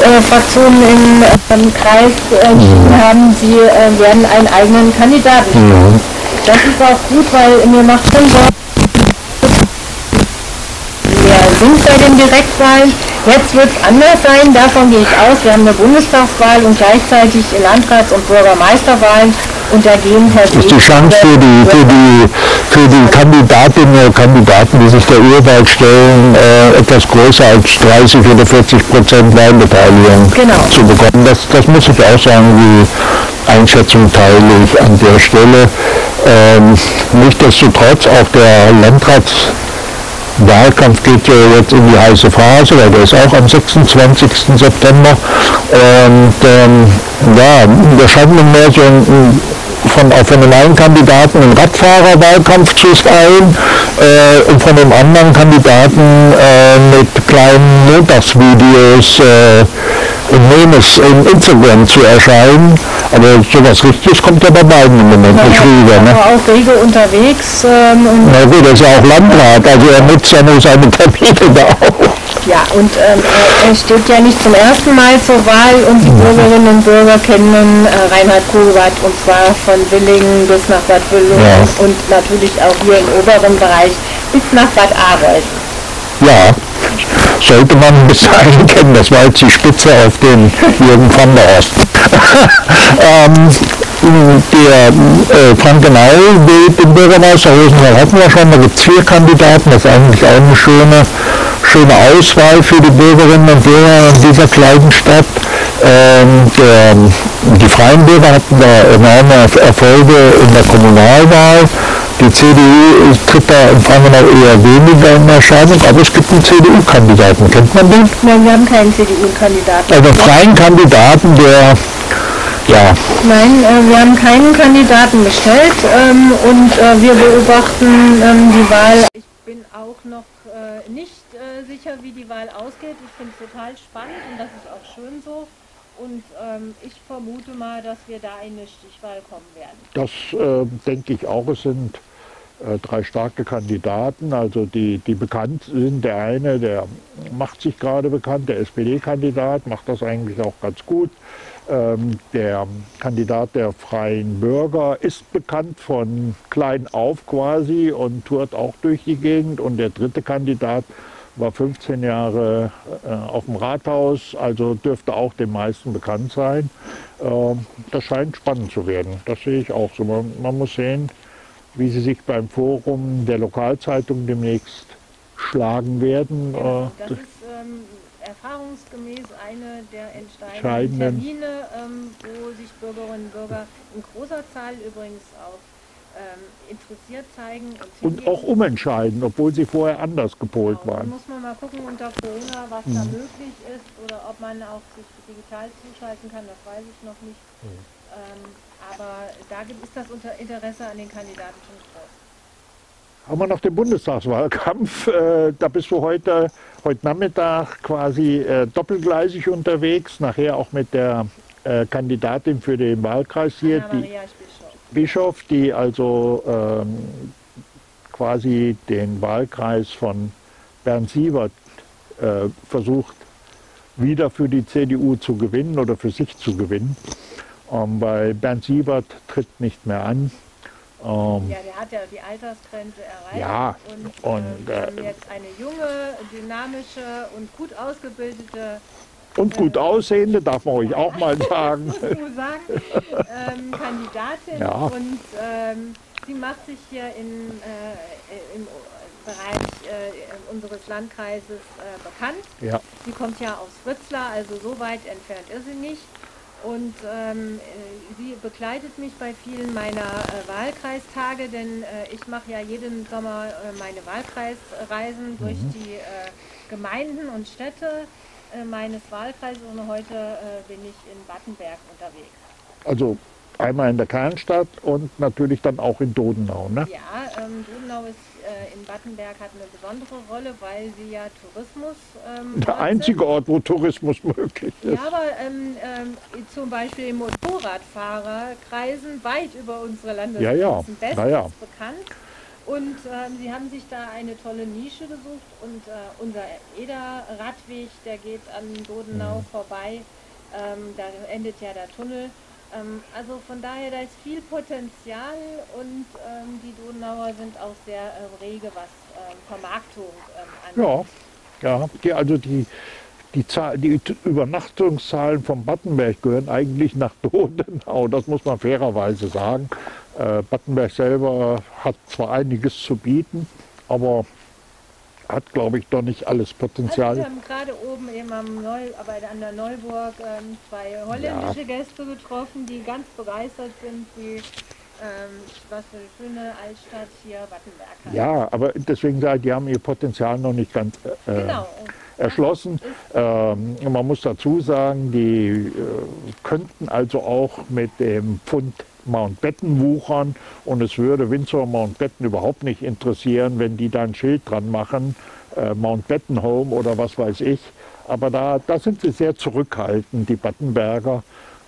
äh, Fraktionen im äh, Kreis entschieden mhm. haben, sie äh, werden einen eigenen Kandidaten. Mhm. Das ist auch gut, weil mir macht schon Sorgen, mehr sind bei den Direktwahlen. Jetzt wird es anders sein, davon gehe ich aus. Wir haben eine Bundestagswahl und gleichzeitig Landrats- und Bürgermeisterwahlen und da gehen Das ist die Chance für die, für die, für die Kandidatinnen und Kandidaten, die sich der Urwahl stellen, äh, etwas größer als 30 oder 40 Prozent Wahlbeteiligung genau. zu bekommen. Das, das muss ich auch sagen, die Einschätzung teile ich an der Stelle. Ähm, Nichtsdestotrotz auch der Landrats Wahlkampf geht ja jetzt in die heiße Phase, weil der ist auch am 26. September. Und ähm, ja, da scheint mehr so ein, von, von dem einen Kandidaten einen Radfahrerwahlkampf zu sein äh, und von dem anderen Kandidaten äh, mit kleinen Montagsvideos äh, in in Instagram zu erscheinen. Aber sowas Richtiges kommt ja bei beiden im Moment nicht rüber. Ne? auch rege unterwegs. Ähm, Na gut, er ist ja auch Landrat, also er nutzt ja nur seine Termine da auch. Ja, und ähm, er steht ja nicht zum ersten Mal zur Wahl und die Bürgerinnen und Bürger kennen äh, Reinhard Kohlweit und zwar von Willingen bis nach Bad Wüllungen ja. und natürlich auch hier im oberen Bereich bis nach Bad Arolsen. Ja, sollte man bis dahin kennen. Das war jetzt die Spitze auf den Jürgen van der Horst. ähm, der äh, Frankenau wählt den Bürgermeister Rosenthal hatten wir schon, da gibt es vier Kandidaten, das ist eigentlich auch eine schöne, schöne Auswahl für die Bürgerinnen und Bürger in dieser kleinen Stadt. Ähm, die Freien Bürger hatten da enorme Erfolge in der Kommunalwahl. Die CDU tritt da in Frankenau eher weniger in Erscheinung, aber es gibt einen CDU-Kandidaten. Kennt man den? Nein, wir haben keinen CDU-Kandidaten. Also einen freien Kandidaten, der ja. Nein, äh, wir haben keinen Kandidaten gestellt ähm, und äh, wir beobachten ähm, die Wahl. Ich bin auch noch äh, nicht äh, sicher, wie die Wahl ausgeht. Ich finde es total spannend und das ist auch schön so. Und ähm, ich vermute mal, dass wir da in eine Stichwahl kommen werden. Das äh, denke ich auch. Es sind drei starke Kandidaten, also die, die bekannt sind. Der eine, der macht sich gerade bekannt, der SPD-Kandidat, macht das eigentlich auch ganz gut. Ähm, der Kandidat der Freien Bürger ist bekannt von klein auf quasi und tourt auch durch die Gegend. Und der dritte Kandidat war 15 Jahre äh, auf dem Rathaus, also dürfte auch den meisten bekannt sein. Ähm, das scheint spannend zu werden. Das sehe ich auch so. Man, man muss sehen, wie sie sich beim Forum der Lokalzeitung demnächst schlagen werden. Genau, das ist ähm, erfahrungsgemäß eine der entscheidenden Termine, ähm, wo sich Bürgerinnen und Bürger in großer Zahl übrigens auch ähm, interessiert zeigen. Und, und auch umentscheiden, obwohl sie vorher anders gepolt genau, waren. muss man mal gucken unter Corona, was mhm. da möglich ist oder ob man auch sich digital zuschalten kann, das weiß ich noch nicht. Mhm. Aber da ist das Interesse an den Kandidaten schon groß haben wir noch den Bundestagswahlkampf. Äh, da bist du heute, heute Nachmittag quasi äh, doppelgleisig unterwegs, nachher auch mit der äh, Kandidatin für den Wahlkreis hier, die Bischof. Die also ähm, quasi den Wahlkreis von Bernd Siebert versucht, wieder für die CDU zu gewinnen oder für sich zu gewinnen. Ähm, bei Bernd Siebert tritt nicht mehr an. Ähm, ja, der hat ja die Altersgrenze erreicht. Ja, und, und äh, äh jetzt eine junge, dynamische und gut ausgebildete und gut äh, aussehende, darf man euch auch mal sagen. sagen ähm, Kandidatin ja. und ähm, sie macht sich hier in, äh, im Bereich äh, unseres Landkreises äh, bekannt. Ja. Sie kommt ja aus Fritzlar, also so weit entfernt ist sie nicht. Und ähm, äh, sie begleitet mich bei vielen meiner äh, Wahlkreistage, denn äh, ich mache ja jeden Sommer äh, meine Wahlkreisreisen mhm. durch die äh, Gemeinden und Städte äh, meines Wahlkreises und heute bin ich in Battenberg unterwegs. Also einmal in der Kernstadt und natürlich dann auch in Dodenau, ne? Ja, ähm, Dodenau ist äh, in Battenberg hat eine besondere Rolle, weil sie ja Tourismus. Ähm, Der einzige Ort, wo Tourismus möglich ist. Ja, aber ähm, ähm, zum Beispiel Motorradfahrer kreisen weit über unsere Landesgrenzen ja, ja. bestens ja. bekannt. Und ähm, sie haben sich da eine tolle Nische gesucht und äh, unser Eder-Radweg, der geht an Dodenau mhm. vorbei. Ähm, da endet ja der Tunnel. Ähm, also von daher, da ist viel Potenzial und ähm, die Donauer sind auch sehr äh, rege, was ähm, Vermarktung ähm, angeht. Ja, ja die, also die, die, Zahl, die Übernachtungszahlen von Battenberg gehören eigentlich nach Dodenau, das muss man fairerweise sagen. Äh, Battenberg selber hat zwar einiges zu bieten, aber hat, glaube ich, doch nicht alles Potenzial. Also wir haben gerade oben eben am Neu, aber an der Neuburg ähm, zwei holländische ja. Gäste getroffen, die ganz begeistert sind, die ähm, was für eine schöne Altstadt hier Wattenberg hat. Ja, aber deswegen sage ich, die haben ihr Potenzial noch nicht ganz äh, genau. Erschlossen. Ähm, man muss dazu sagen, die äh, könnten also auch mit dem Pfund Mountbatten wuchern und es würde Windsor Mountbatten überhaupt nicht interessieren, wenn die da ein Schild dran machen, äh, Mountbatten Home oder was weiß ich. Aber da, da sind sie sehr zurückhaltend, die Battenberger.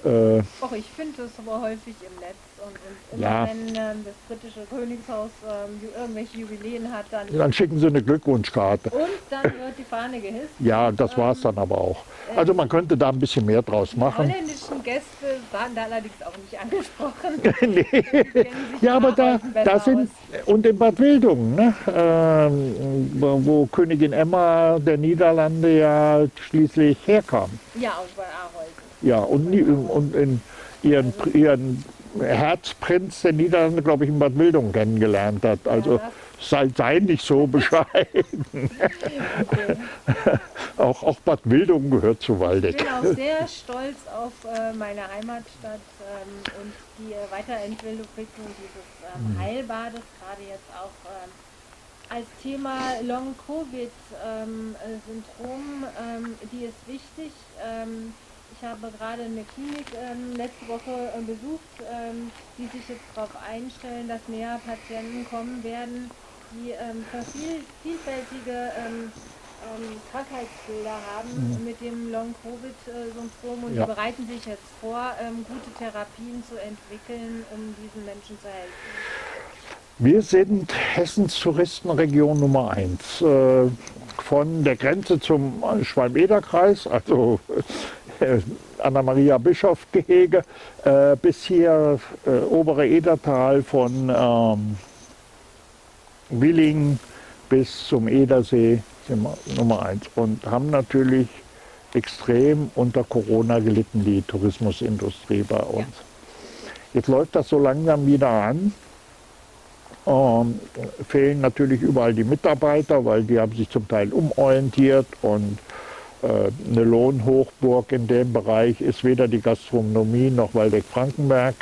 Äh, Och, ich finde das aber häufig im Netz. Und, immer ja. wenn ähm, das britische Königshaus ähm, irgendwelche Jubiläen hat, dann... Dann schicken sie eine Glückwunschkarte. Und dann wird die Fahne gehisst. Ja, das war es dann aber auch. Also man könnte da ein bisschen mehr draus machen. Die holländischen Gäste waren da allerdings auch nicht angesprochen. nee. Ja, aber da, da sind, und in Bad Wildungen, ne? ähm, wo Königin Emma der Niederlande ja schließlich herkam. Ja, aus bei Aarhausen. Ja, und, und in ihren, ihren Herzprinz der Niederlande, glaube ich, in Bad Wildungen kennengelernt hat. Also sei, sei nicht so bescheiden. auch, auch Bad Wildungen gehört zu Waldeck. Ich bin auch sehr stolz auf äh, meine Heimatstadt ähm, und die Weiterentwicklung dieses ähm, mhm. Heilbades, gerade jetzt auch ähm, als Thema Long-Covid-Syndrom, die ist wichtig. Ich habe gerade eine Klinik ähm, letzte Woche äh, besucht, ähm, die sich jetzt darauf einstellen, dass mehr Patienten kommen werden, die ähm, viel, vielfältige ähm, ähm, Krankheitsbilder haben mhm. mit dem Long-Covid-Syndrom und ja. die bereiten sich jetzt vor, ähm, gute Therapien zu entwickeln, um diesen Menschen zu helfen. Wir sind Hessens Touristenregion Nummer eins. Äh, von der Grenze zum Schwalm-Eder-Kreis, also äh, Anna-Maria-Bischof-Gehege, äh, bis hier äh, obere Edertal von ähm, Willingen bis zum Edersee sind wir Nummer eins und haben natürlich extrem unter Corona gelitten, die Tourismusindustrie bei uns. Ja. Jetzt läuft das so langsam wieder an. Ähm, fehlen natürlich überall die Mitarbeiter, weil die haben sich zum Teil umorientiert und eine Lohnhochburg in dem Bereich ist weder die Gastronomie noch Waldeck-Frankenberg.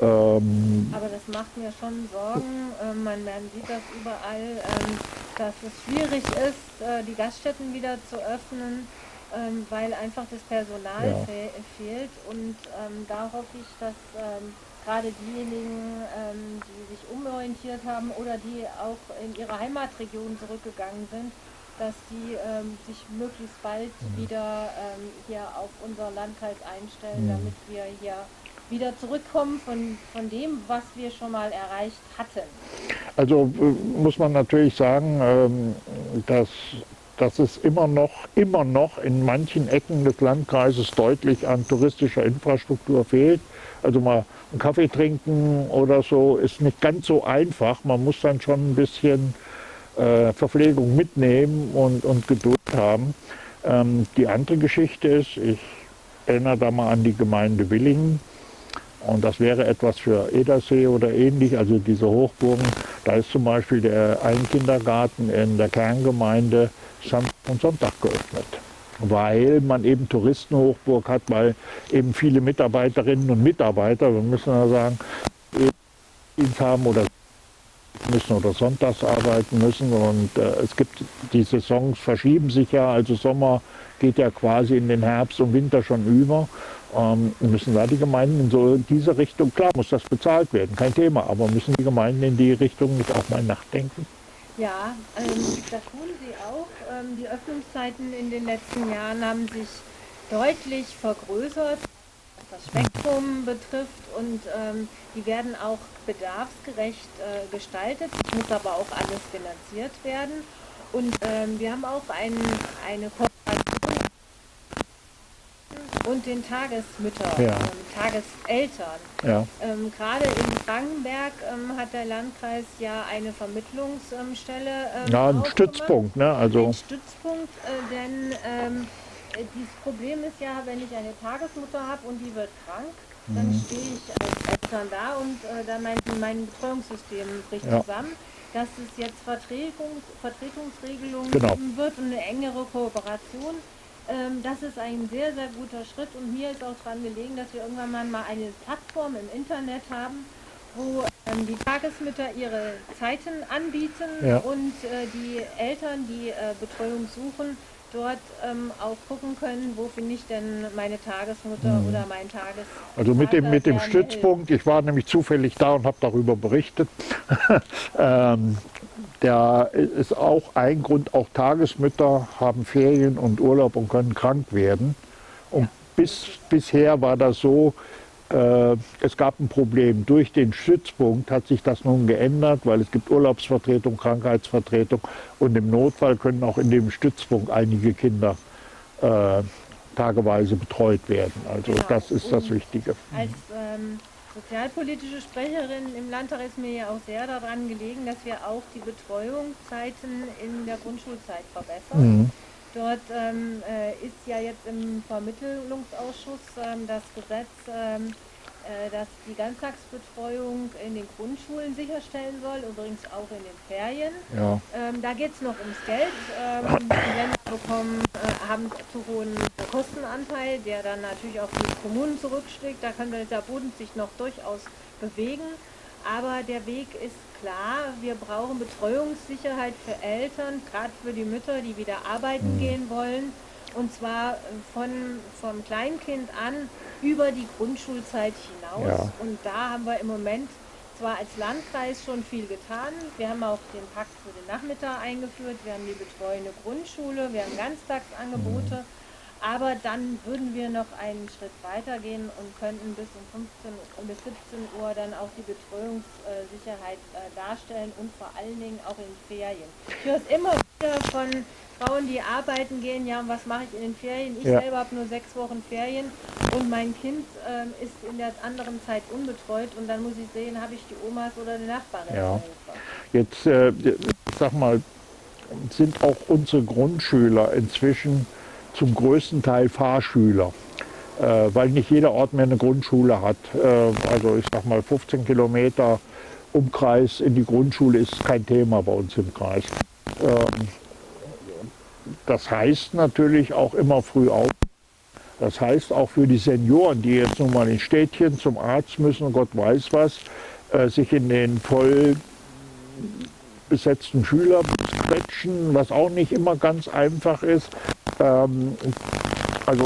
Ähm, Aber das macht mir schon Sorgen. Ähm, man, sieht das überall, ähm, dass es schwierig ist, äh, die Gaststätten wieder zu öffnen, ähm, weil einfach das Personal ja. fe fehlt. Und da hoffe ich, dass gerade diejenigen, die sich umorientiert haben oder die auch in ihre Heimatregion zurückgegangen sind, dass die ähm, sich möglichst bald mhm. wieder ähm, hier auf unser Landkreis einstellen, mhm. damit wir hier wieder zurückkommen von, von dem, was wir schon mal erreicht hatten. Also äh, muss man natürlich sagen, ähm, dass dass es immer noch, immer noch in manchen Ecken des Landkreises deutlich an touristischer Infrastruktur fehlt. Also mal einen Kaffee trinken oder so ist nicht ganz so einfach. Man muss dann schon ein bisschen äh, Verpflegung mitnehmen und, und Geduld haben. Ähm, die andere Geschichte ist, ich erinnere da mal an die Gemeinde Willingen. Und das wäre etwas für Edersee oder ähnlich, also diese Hochburgen. Da ist zum Beispiel der Einkindergarten in der Kerngemeinde Samstag und Sonntag geöffnet weil man eben Touristenhochburg hat, weil eben viele Mitarbeiterinnen und Mitarbeiter, wir müssen ja sagen, Dienst haben oder müssen oder sonntags arbeiten müssen und äh, es gibt die Saisons verschieben sich ja, also Sommer geht ja quasi in den Herbst und Winter schon über. Ähm, müssen da die Gemeinden in so diese Richtung, klar muss das bezahlt werden, kein Thema, aber müssen die Gemeinden in die Richtung nicht auch mal nachdenken? Ja, ähm, das tun sie auch. Ähm, die Öffnungszeiten in den letzten Jahren haben sich deutlich vergrößert, das Spektrum betrifft und ähm, die werden auch bedarfsgerecht äh, gestaltet. Es muss aber auch alles finanziert werden. Und ähm, wir haben auch ein, eine Kooperation und den Tagesmüttern, ja. ähm, Tageseltern. Ja. Ähm, Gerade in Frankenberg ähm, hat der Landkreis ja eine Vermittlungsstelle. Ähm, ja, ein Stützpunkt, ne? Also ein Stützpunkt, äh, denn ähm, dieses Problem ist ja, wenn ich eine Tagesmutter habe und die wird krank, dann mhm. stehe ich als Eltern da und äh, dann mein, mein Betreuungssystem bricht ja. zusammen dass es jetzt Vertretung, Vertretungsregelungen genau. geben wird und eine engere Kooperation ähm, das ist ein sehr, sehr guter Schritt und mir ist auch daran gelegen, dass wir irgendwann mal eine Plattform im Internet haben, wo ähm, die Tagesmütter ihre Zeiten anbieten ja. und äh, die Eltern, die äh, Betreuung suchen, dort ähm, auch gucken können, wo finde ich denn meine Tagesmutter mhm. oder mein Tages. Also mit dem, mit dem Stützpunkt, ich war nämlich zufällig da und habe darüber berichtet. ähm, der ist auch ein Grund, auch Tagesmütter haben Ferien und Urlaub und können krank werden. Und ja. bis, bisher war das so, es gab ein Problem. Durch den Stützpunkt hat sich das nun geändert, weil es gibt Urlaubsvertretung, Krankheitsvertretung und im Notfall können auch in dem Stützpunkt einige Kinder äh, tageweise betreut werden. Also genau. das ist das Wichtige. Als ähm sozialpolitische Sprecherin im Landtag ist mir ja auch sehr daran gelegen, dass wir auch die Betreuungszeiten in der Grundschulzeit verbessern. Mhm. Dort ähm, äh, ist ja jetzt im Vermittlungsausschuss ähm, das Gesetz ähm, äh, das die Ganztagsbetreuung in den Grundschulen sicherstellen soll, übrigens auch in den Ferien. Ja. Ähm, da geht es noch ums Geld. Ähm, die Länder bekommen, äh, haben zu hohen Kostenanteil, der dann natürlich auch für die Kommunen zurückschlägt. Da kann der Boden sich noch durchaus bewegen. Aber der Weg ist klar. Wir brauchen Betreuungssicherheit für Eltern, gerade für die Mütter, die wieder arbeiten mhm. gehen wollen. Und zwar von, vom Kleinkind an über die Grundschulzeit hinaus. Ja. Und da haben wir im Moment zwar als Landkreis schon viel getan. Wir haben auch den Pakt für den Nachmittag eingeführt. Wir haben die betreuende Grundschule. Wir haben Ganztagsangebote. Mhm. Aber dann würden wir noch einen Schritt weiter gehen und könnten bis um 15 bis 17 Uhr dann auch die Betreuungssicherheit äh, darstellen und vor allen Dingen auch in Ferien. Ich höre es immer wieder von Frauen, die arbeiten gehen, ja, und was mache ich in den Ferien? Ich Ja. selber habe nur sechs Wochen Ferien und mein Kind ähm, ist in der anderen Zeit unbetreut und dann muss ich sehen, habe ich die Omas oder die Nachbarin. Ja. Jetzt, äh, sag mal, sind auch unsere Grundschüler inzwischen zum größten Teil Fahrschüler, äh, weil nicht jeder Ort mehr eine Grundschule hat. Äh, also ich sag mal, 15 Kilometer Umkreis in die Grundschule ist kein Thema bei uns im Kreis. Ähm, das heißt natürlich auch immer früh auf. Das heißt auch für die Senioren, die jetzt nun mal in Städtchen zum Arzt müssen Gott weiß was, äh, sich in den voll besetzten Schüler quetschen, was auch nicht immer ganz einfach ist. Ähm, also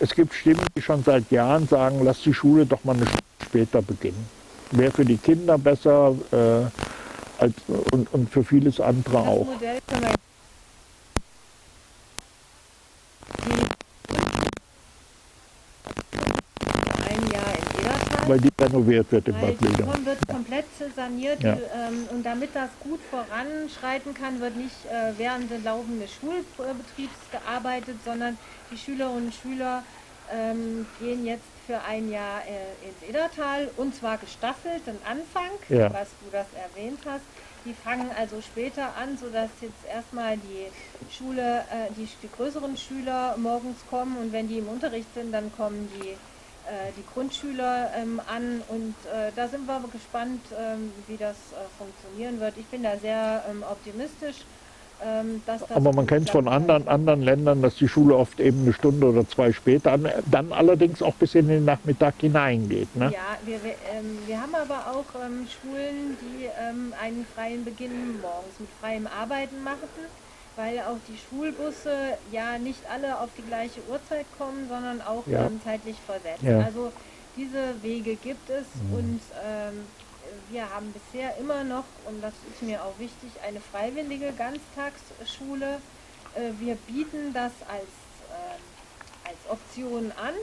es gibt Stimmen, die schon seit Jahren sagen, lass die Schule doch mal eine Stunde später beginnen. Wäre für die Kinder besser äh, als, und, und für vieles andere Das auch. Modell können wir ein Jahr in Edertal. Weil die renoviert wird Weil Bad die. Form wird komplett saniert Ja. ähm, und damit das gut voranschreiten kann, wird nicht äh, während des laufenden Schulbetriebs gearbeitet, sondern die Schülerinnen und Schüler ähm, gehen jetzt für ein Jahr äh, ins Edertal und zwar gestaffelt den Anfang, Ja. was du das erwähnt hast. Die fangen also später an, sodass jetzt erstmal die Schule, äh, die, die größeren Schüler morgens kommen und wenn die im Unterricht sind, dann kommen die die Grundschüler ähm, an und äh, da sind wir gespannt, ähm, wie das äh, funktionieren wird. Ich bin da sehr ähm, optimistisch, ähm, dass das Aber man kennt es von anderen, anderen Ländern, dass die Schule oft eben eine Stunde oder zwei später, an- dann allerdings auch bis in den Nachmittag hineingeht. Ne? Ja, wir, wir, ähm, wir haben aber auch ähm, Schulen, die einen freien Beginn morgens mit freiem Arbeiten machen, weil auch die Schulbusse ja nicht alle auf die gleiche Uhrzeit kommen, sondern auch Ja. ähm, zeitlich versetzt. Ja. Also diese Wege gibt es und ähm, wir haben bisher immer noch, und das ist mir auch wichtig, eine freiwillige Ganztagsschule. Äh, wir bieten das als, ähm, als Option an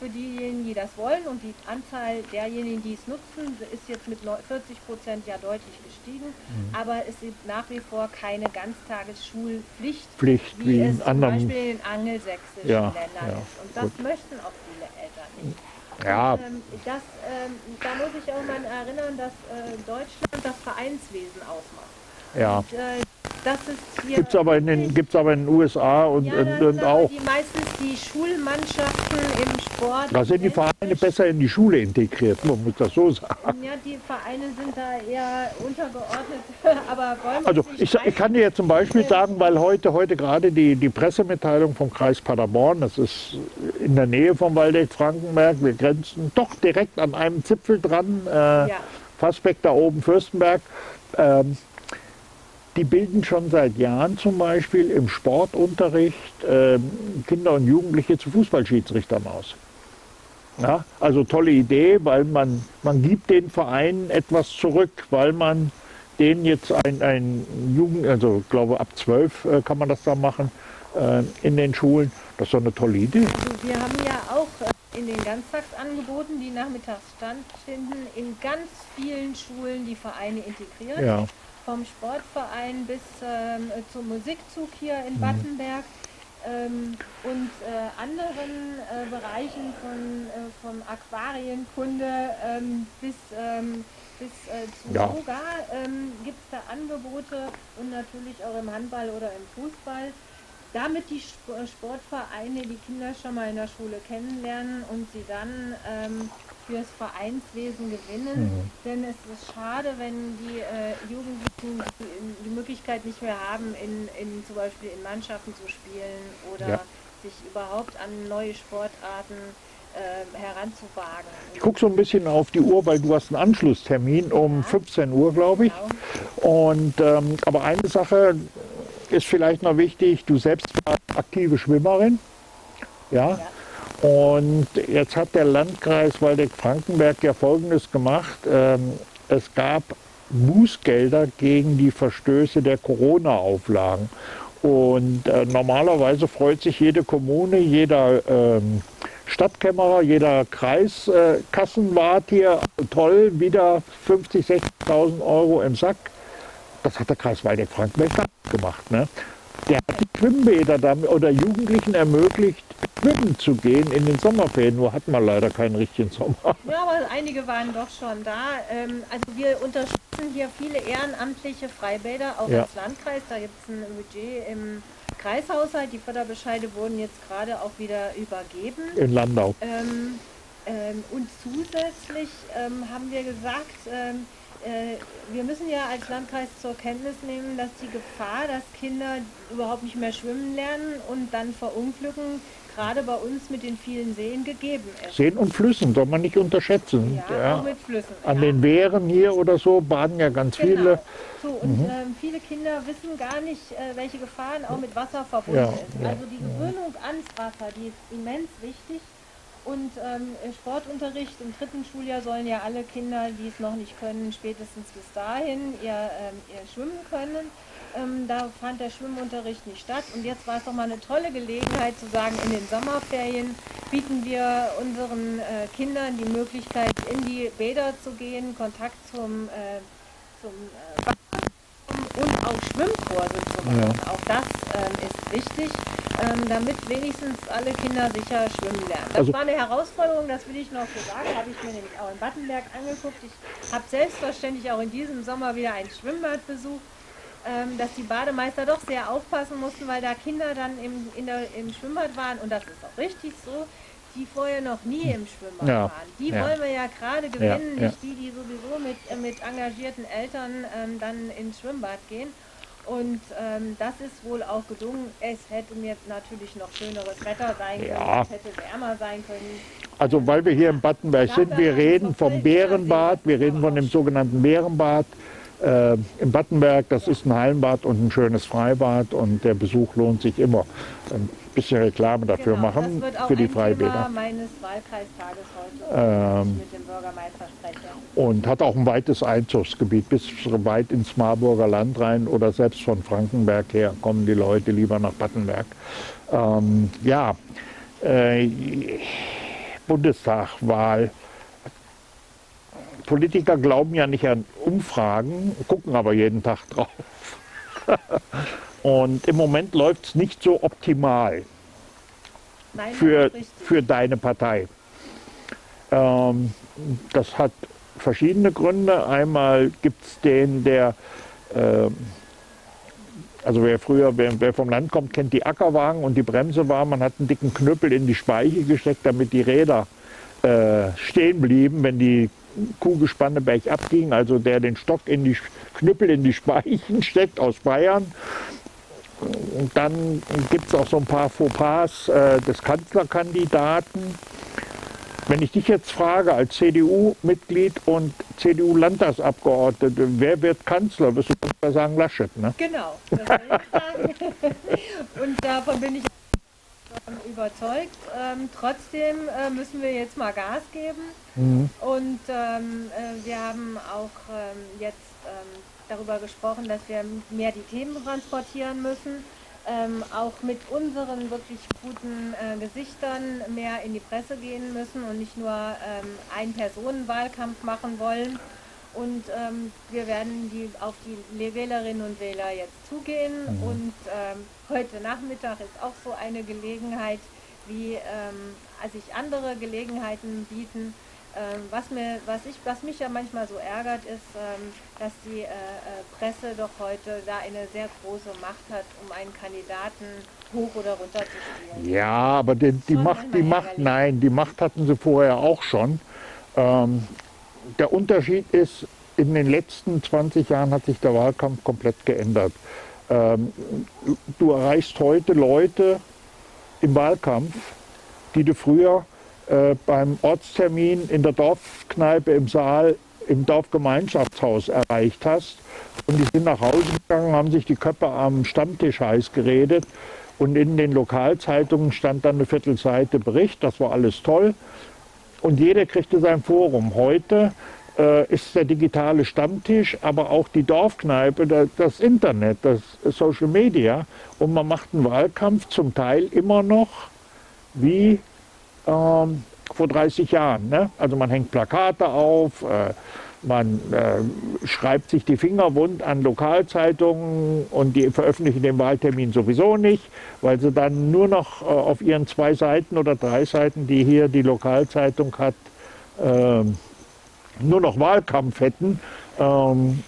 für diejenigen, die das wollen. Und die Anzahl derjenigen, die es nutzen, ist jetzt mit neu- 40 Prozent ja deutlich gestiegen. Aber es gibt nach wie vor keine Ganztagesschulpflicht, Pflicht wie, wie es in zum anderen. Beispiel in den angelsächsischen Ja, Ländern ja, ist. Und das gut. möchten auch viele Eltern nicht. Ja, Ähm, das, ähm, da muss ich auch mal erinnern, dass äh, Deutschland das Vereinswesen ausmacht. Ja. Und, äh, das ist hier Gibt es aber, in den- gibt's aber in den USA und, ja, und, und auch. die meistens die Schulmannschaften im Sport. Da sind die Vereine besser in die Schule integriert, man muss das so sagen. Ja, die Vereine sind da eher untergeordnet, aber wollen Also ich, ich kann dir jetzt zum Beispiel sagen, weil heute, heute gerade die, die Pressemitteilung vom Kreis Paderborn, das ist in der Nähe vom Waldeck-Frankenberg, wir grenzen doch direkt an einem Zipfel dran, äh, Ja. Fassbeck da oben, Fürstenberg. Ähm, die bilden schon seit Jahren zum Beispiel im Sportunterricht ähm, Kinder und Jugendliche zu Fußballschiedsrichtern aus. Ja, also tolle Idee, weil man, man gibt den Vereinen etwas zurück, weil man denen jetzt ein, ein Jugend, also ich glaube ab zwölf äh, kann man das da machen äh, in den Schulen. Das ist doch eine tolle Idee. Wir haben ja auch äh, in den Ganztagsangeboten, die nachmittags stattfinden, in ganz vielen Schulen die Vereine integriert. Ja, Vom Sportverein bis ähm, zum Musikzug hier in Mhm. Battenberg ähm, und äh, anderen äh, Bereichen von, äh, vom Aquarienkunde ähm, bis, ähm, bis äh, zu Ja. Yoga ähm, gibt es da Angebote und natürlich auch im Handball oder im Fußball. Damit die äh, Sportvereine die Kinder schon mal in der Schule kennenlernen und sie dann ähm, fürs Vereinswesen gewinnen. Mhm. Denn es ist schade, wenn die äh, Jugendlichen die, die Möglichkeit nicht mehr haben, in, in zum Beispiel in Mannschaften zu spielen oder Ja. sich überhaupt an neue Sportarten äh, heranzuwagen. ich gucke so ein bisschen auf die Uhr, weil du hast einen Anschlusstermin um Ja. 15 Uhr, glaube ich. Genau. Und ähm, aber eine Sache ist vielleicht noch wichtig: Du selbst warst aktive Schwimmerin, ja. Und jetzt hat der Landkreis Waldeck-Frankenberg ja Folgendes gemacht: ähm, Es gab Bußgelder gegen die Verstöße der Corona-Auflagen. Und äh, normalerweise freut sich jede Kommune, jeder ähm, Stadtkämmerer, jeder Kreiskassenwart hier, toll, wieder 50, 60.000 Euro im Sack. Das hat der Kreis Waldeck-Frankenberg gemacht. Ne? Der hat die Schwimmbäder damit, oder Jugendlichen ermöglicht, schwimmen zu gehen in den Sommerferien. Nur hatten wir leider keinen richtigen Sommer. Ja, aber einige waren doch schon da. Ähm, also wir unterstützen hier viele ehrenamtliche Freibäder, auch ja. als Landkreis. Da gibt es ein Budget im Kreishaushalt. Die Förderbescheide wurden jetzt gerade auch wieder übergeben. In Landau. Ähm, ähm, und zusätzlich ähm, haben wir gesagt, ähm, äh, wir müssen ja als Landkreis zur Kenntnis nehmen, dass die Gefahr, dass Kinder überhaupt nicht mehr schwimmen lernen und dann verunglücken, gerade bei uns mit den vielen Seen gegeben ist. Seen und Flüssen soll man nicht unterschätzen. Ja, ja. auch mit Flüssen. An ja. den Wehren hier oder so baden ja ganz genau. viele. So, und mhm. ähm, viele Kinder wissen gar nicht, äh, welche Gefahren auch mit Wasser verbunden ja, sind. Also die Gewöhnung ans Wasser, die ist immens wichtig. Und ähm, Sportunterricht im dritten Schuljahr sollen ja alle Kinder, die es noch nicht können, spätestens bis dahin ihr, ähm, ihr schwimmen können. Ähm, da fand der Schwimmunterricht nicht statt. Und jetzt war es doch mal eine tolle Gelegenheit zu sagen, in den Sommerferien bieten wir unseren äh, Kindern die Möglichkeit, in die Bäder zu gehen, Kontakt zum, äh, zum äh, und auch Schwimmkurse zu machen. Ja. Auch das ähm, ist wichtig ähm, damit wenigstens alle Kinder sicher schwimmen lernen. Das also, war eine Herausforderung, das will ich noch so sagen, habe ich mir nämlich auch in Battenberg angeguckt. Ich habe selbstverständlich auch in diesem Sommer wieder ein Schwimmbad besucht, ähm, dass die Bademeister doch sehr aufpassen mussten, weil da Kinder dann im, der, im Schwimmbad waren und das ist auch richtig so, die vorher noch nie im Schwimmbad ja, waren. Die ja. wollen wir ja gerade gewinnen, ja, nicht die, die sowieso mit, äh, mit engagierten Eltern ähm, dann ins Schwimmbad gehen. Und ähm, das ist wohl auch gelungen. Es hätte mir natürlich noch schöneres Wetter sein können, es hätte wärmer sein können. Also weil wir hier im Battenberg sind, wir reden vom Bärenbad, wir reden von dem sogenannten Bärenbad äh, im Battenberg. Das ist ein Hallenbad und ein schönes Freibad und der Besuch lohnt sich immer. Ein bisschen Reklame dafür genau, machen für die Freibäder. Thema meines Wahlkreistages heute, ähm, mit dem Bürgermeister spreche. Und hat auch ein weites Einzugsgebiet bis weit ins Marburger Land rein oder selbst von Frankenberg her kommen die Leute lieber nach Battenberg. Ähm, ja, äh, Bundestagwahl Politiker glauben ja nicht an Umfragen, gucken aber jeden Tag drauf. Und im Moment läuft es nicht so optimal Nein, für, für deine Partei. Ähm, das hat verschiedene Gründe. Einmal gibt es den, der, äh, also wer früher, wer, wer, vom Land kommt, kennt die Ackerwagen und die Bremse war, man hat einen dicken Knüppel in die Speiche gesteckt, damit die Räder äh, stehen blieben, wenn die Kuhgespanne bergab ging, also der den Stock in die Knüppel in die Speichen steckt aus Bayern. Und dann gibt es auch so ein paar Fauxpas äh, des Kanzlerkandidaten. Wenn ich dich jetzt frage als CDU-Mitglied und CDU-Landtagsabgeordnete, wer wird Kanzler, wirst du sagen Laschet, ne? Genau, das ich sagen. und davon bin ich überzeugt. Ähm, trotzdem äh, müssen wir jetzt mal Gas geben. Mhm. Und ähm, äh, wir haben auch ähm, jetzt ähm, darüber gesprochen, dass wir mehr die Themen transportieren müssen. Ähm, auch mit unseren wirklich guten äh, Gesichtern mehr in die Presse gehen müssen und nicht nur ähm, einen Personenwahlkampf machen wollen. Und ähm, wir werden die, auf die Wählerinnen und Wähler jetzt zugehen. Mhm. Und ähm, heute Nachmittag ist auch so eine Gelegenheit, wie ähm, sich andere Gelegenheiten bieten. Ähm, was, mir, was, ich, was mich ja manchmal so ärgert, ist, ähm, dass die äh, äh, Presse doch heute da eine sehr große Macht hat, um einen Kandidaten hoch oder runter zu spielen. Ja, aber die, die Macht, die Macht, nein, die Macht hatten sie vorher auch schon. Der Unterschied ist, in den letzten 20 Jahren hat sich der Wahlkampf komplett geändert. Ähm, du erreichst heute Leute im Wahlkampf, die du früher äh, beim Ortstermin in der Dorfkneipe im Saal im Dorfgemeinschaftshaus erreicht hast. Und die sind nach Hause gegangen, haben sich die Köpfe am Stammtisch heiß geredet. Und in den Lokalzeitungen stand dann eine Viertelseite Bericht, das war alles toll und jeder kriegte sein Forum. Heute äh, ist der digitale Stammtisch, aber auch die Dorfkneipe, das, das Internet, das Social Media. Und man macht einen Wahlkampf zum Teil immer noch wie ähm, vor 30 Jahren. Ne? Also man hängt Plakate auf, äh, man äh, schreibt sich die Finger wund an Lokalzeitungen und die veröffentlichen den Wahltermin sowieso nicht, weil sie dann nur noch äh, auf ihren zwei Seiten oder drei Seiten, die hier die Lokalzeitung hat, äh, nur noch Wahlkampf hätten. Ähm,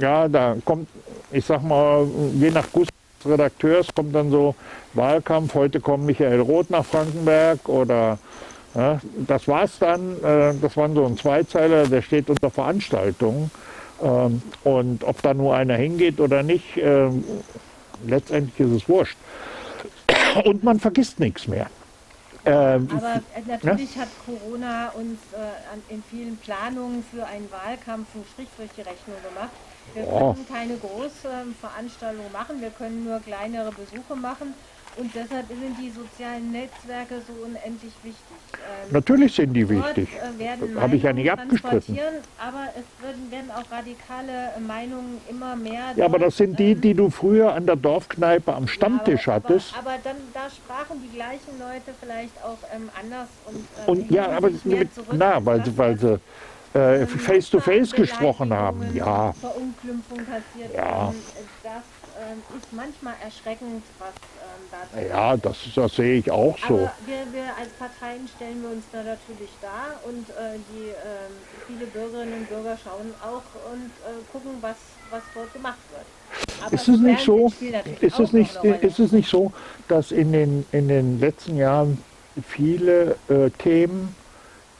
ja, da kommt, ich sag mal, je nach Guss des Redakteurs kommt dann so Wahlkampf. Heute kommt Michael Roth nach Frankenberg oder ja, das war's dann. Äh, das war so ein Zweizeiler, der steht unter Veranstaltungen. Ähm, und ob da nur einer hingeht oder nicht, äh, letztendlich ist es wurscht. Und man vergisst nichts mehr. Ähm, Aber äh, natürlich ja? hat Corona uns äh, in vielen Planungen für einen Wahlkampf einen Strich durch die Rechnung gemacht. Wir können keine Großveranstaltungen machen, wir können nur kleinere Besuche machen. Und deshalb sind die sozialen Netzwerke so unendlich wichtig. Ähm, Natürlich sind die wichtig. Äh, Habe ich ja nicht abgestritten. Aber es werden, werden, auch radikale Meinungen immer mehr. Ja, aber das sind die, die du früher an der Dorfkneipe am Stammtisch ja, aber, hattest. Aber, aber, dann da sprachen die gleichen Leute vielleicht auch ähm, anders und, äh, und ja, aber mit, na, weil sie, weil sie äh, face to face gesprochen haben. Ja. Verunglimpfung passiert. Ja. Das ähm, ist manchmal erschreckend, was da Ja, das, das sehe ich auch so. Aber wir, wir als Parteien stellen wir uns da natürlich dar und äh, die, äh, viele Bürgerinnen und Bürger schauen auch und äh, gucken, was, was dort gemacht wird. Aber ist es nicht so, ist es nicht, ist es nicht so, dass in den, in den letzten Jahren viele äh, Themen,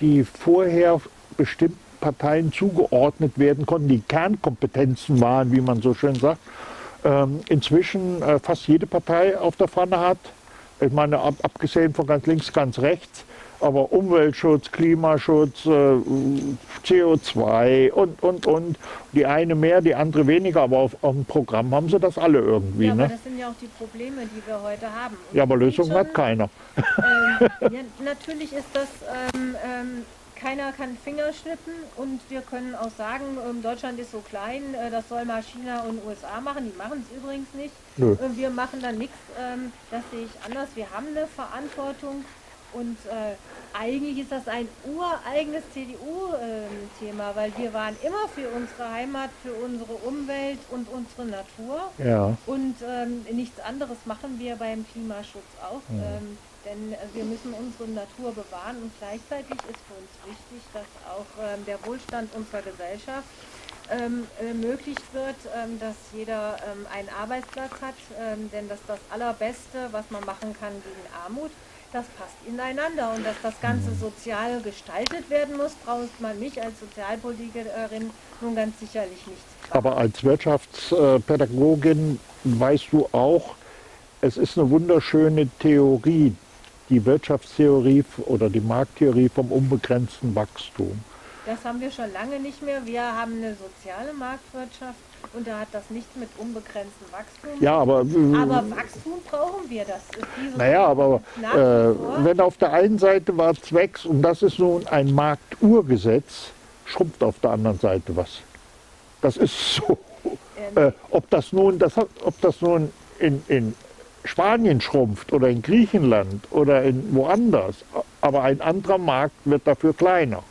die vorher bestimmten Parteien zugeordnet werden konnten, die Kernkompetenzen waren, wie man so schön sagt, ähm, inzwischen äh, fast jede Partei auf der Pfanne hat. Ich meine, ab, abgesehen von ganz links, ganz rechts, aber Umweltschutz, Klimaschutz, äh, CO2 und, und, und. Die eine mehr, die andere weniger, aber auf, auf dem Programm haben sie das alle irgendwie. Ja, aber ne? das sind ja auch die Probleme, die wir heute haben. Und ja, aber Lösungen hat keiner. Ähm, ja, natürlich ist das ähm, ähm, keiner kann Finger schnippen und wir können auch sagen, ähm, Deutschland ist so klein, äh, das soll mal China und USA machen. Die machen es übrigens nicht. Nö. Äh, wir machen da nichts. Ähm, das sehe ich anders. Wir haben eine Verantwortung und äh, eigentlich ist das ein ureigenes CDU-Thema, ähm, weil wir waren immer für unsere Heimat, für unsere Umwelt und unsere Natur. Ja. Und nichts anderes machen wir beim Klimaschutz auch. Ja. Denn äh, wir müssen unsere Natur bewahren und gleichzeitig ist für uns wichtig, dass auch ähm, der Wohlstand unserer Gesellschaft ähm, ermöglicht wird, ähm, dass jeder ähm, einen Arbeitsplatz hat, ähm, denn das ist das Allerbeste, was man machen kann gegen Armut. Das passt ineinander und dass das Ganze sozial gestaltet werden muss, braucht man mich als Sozialpolitikerin nun ganz sicherlich nicht. Aber als Wirtschaftspädagogin weißt du auch, es ist eine wunderschöne Theorie, die Wirtschaftstheorie oder die Markttheorie vom unbegrenzten Wachstum. Das haben wir schon lange nicht mehr. Wir haben eine soziale Marktwirtschaft und da hat das nichts mit unbegrenztem Wachstum. Ja, aber, äh, aber Wachstum brauchen wir. Das naja, aber äh, wenn auf der einen Seite was wächst und das ist nun ein Markturgesetz, schrumpft auf der anderen Seite was. Das ist so. Ähm, äh, ob das nun, das, ob das nun in, in Spanien schrumpft oder in Griechenland oder in woanders, aber ein anderer Markt wird dafür kleiner.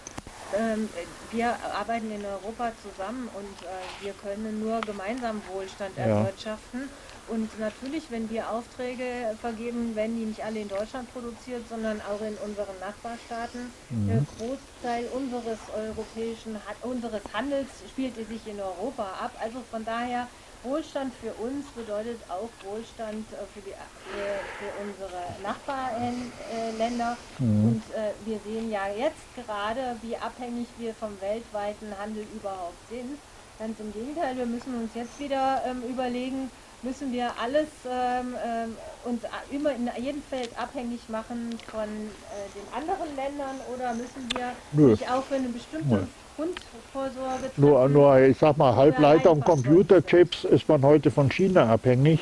Ähm, wir arbeiten in Europa zusammen und äh, wir können nur gemeinsam Wohlstand ja. erwirtschaften. Und natürlich, wenn wir Aufträge vergeben, werden die nicht alle in Deutschland produziert, sondern auch in unseren Nachbarstaaten. Mhm. Der Großteil unseres europäischen, unseres Handels spielt sich in Europa ab. Also von daher Wohlstand für uns bedeutet auch Wohlstand äh, für, die, für, für unsere Nachbarländer. Mhm. Und äh, wir sehen ja jetzt gerade, wie abhängig wir vom weltweiten Handel überhaupt sind. Ganz im Gegenteil, wir müssen uns jetzt wieder ähm, überlegen, müssen wir alles ähm, ähm, uns immer in jedem Feld abhängig machen von äh, den anderen Ländern oder müssen wir Nö. nicht auch für eine bestimmte Nö. Grundvorsorge nur, nur, ich sag mal, Halbleiter und Computerchips ist man heute von China abhängig.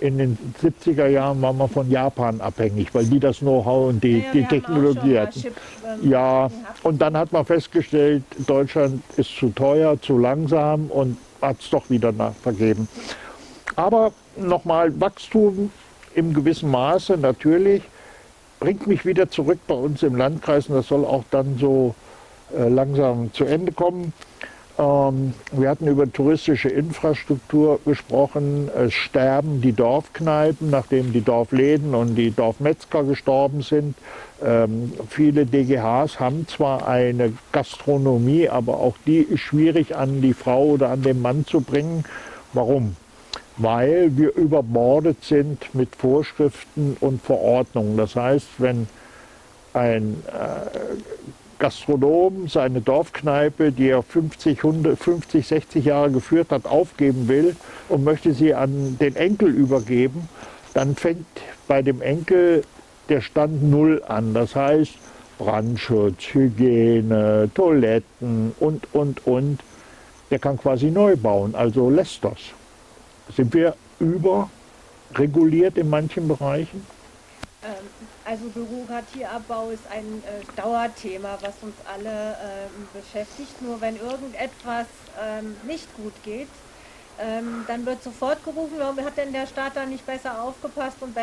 in den 70er Jahren waren wir von Japan abhängig, weil die das Know-how und die, Ja, die Technologie hatten. Chip, ähm, Ja, und dann hat man festgestellt, Deutschland ist zu teuer, zu langsam und hat es doch wieder vergeben. Aber nochmal, Wachstum im gewissen Maße natürlich bringt mich wieder zurück bei uns im Landkreis und das soll auch dann so langsam zu Ende kommen. Ähm, wir hatten über touristische Infrastruktur gesprochen. Es sterben die Dorfkneipen, nachdem die Dorfläden und die Dorfmetzger gestorben sind. Ähm, viele DGHs haben zwar eine Gastronomie, aber auch die ist schwierig an die Frau oder an den Mann zu bringen. Warum? Weil wir überbordet sind mit Vorschriften und Verordnungen. Das heißt, wenn ein äh, Gastronom seine Dorfkneipe, die er 50, 100, 50, 60 Jahre geführt hat, aufgeben will und möchte sie an den Enkel übergeben, dann fängt bei dem Enkel der Stand Null an. Das heißt Brandschutz, Hygiene, Toiletten und, und, und. Der kann quasi neu bauen, also lässt das. Sind wir überreguliert in manchen Bereichen? Ähm, Also Bürokratieabbau ist ein äh, Dauerthema, was uns alle ähm, beschäftigt. Nur wenn irgendetwas ähm, nicht gut geht, ähm, dann wird sofort gerufen, warum hat denn der Staat da nicht besser aufgepasst und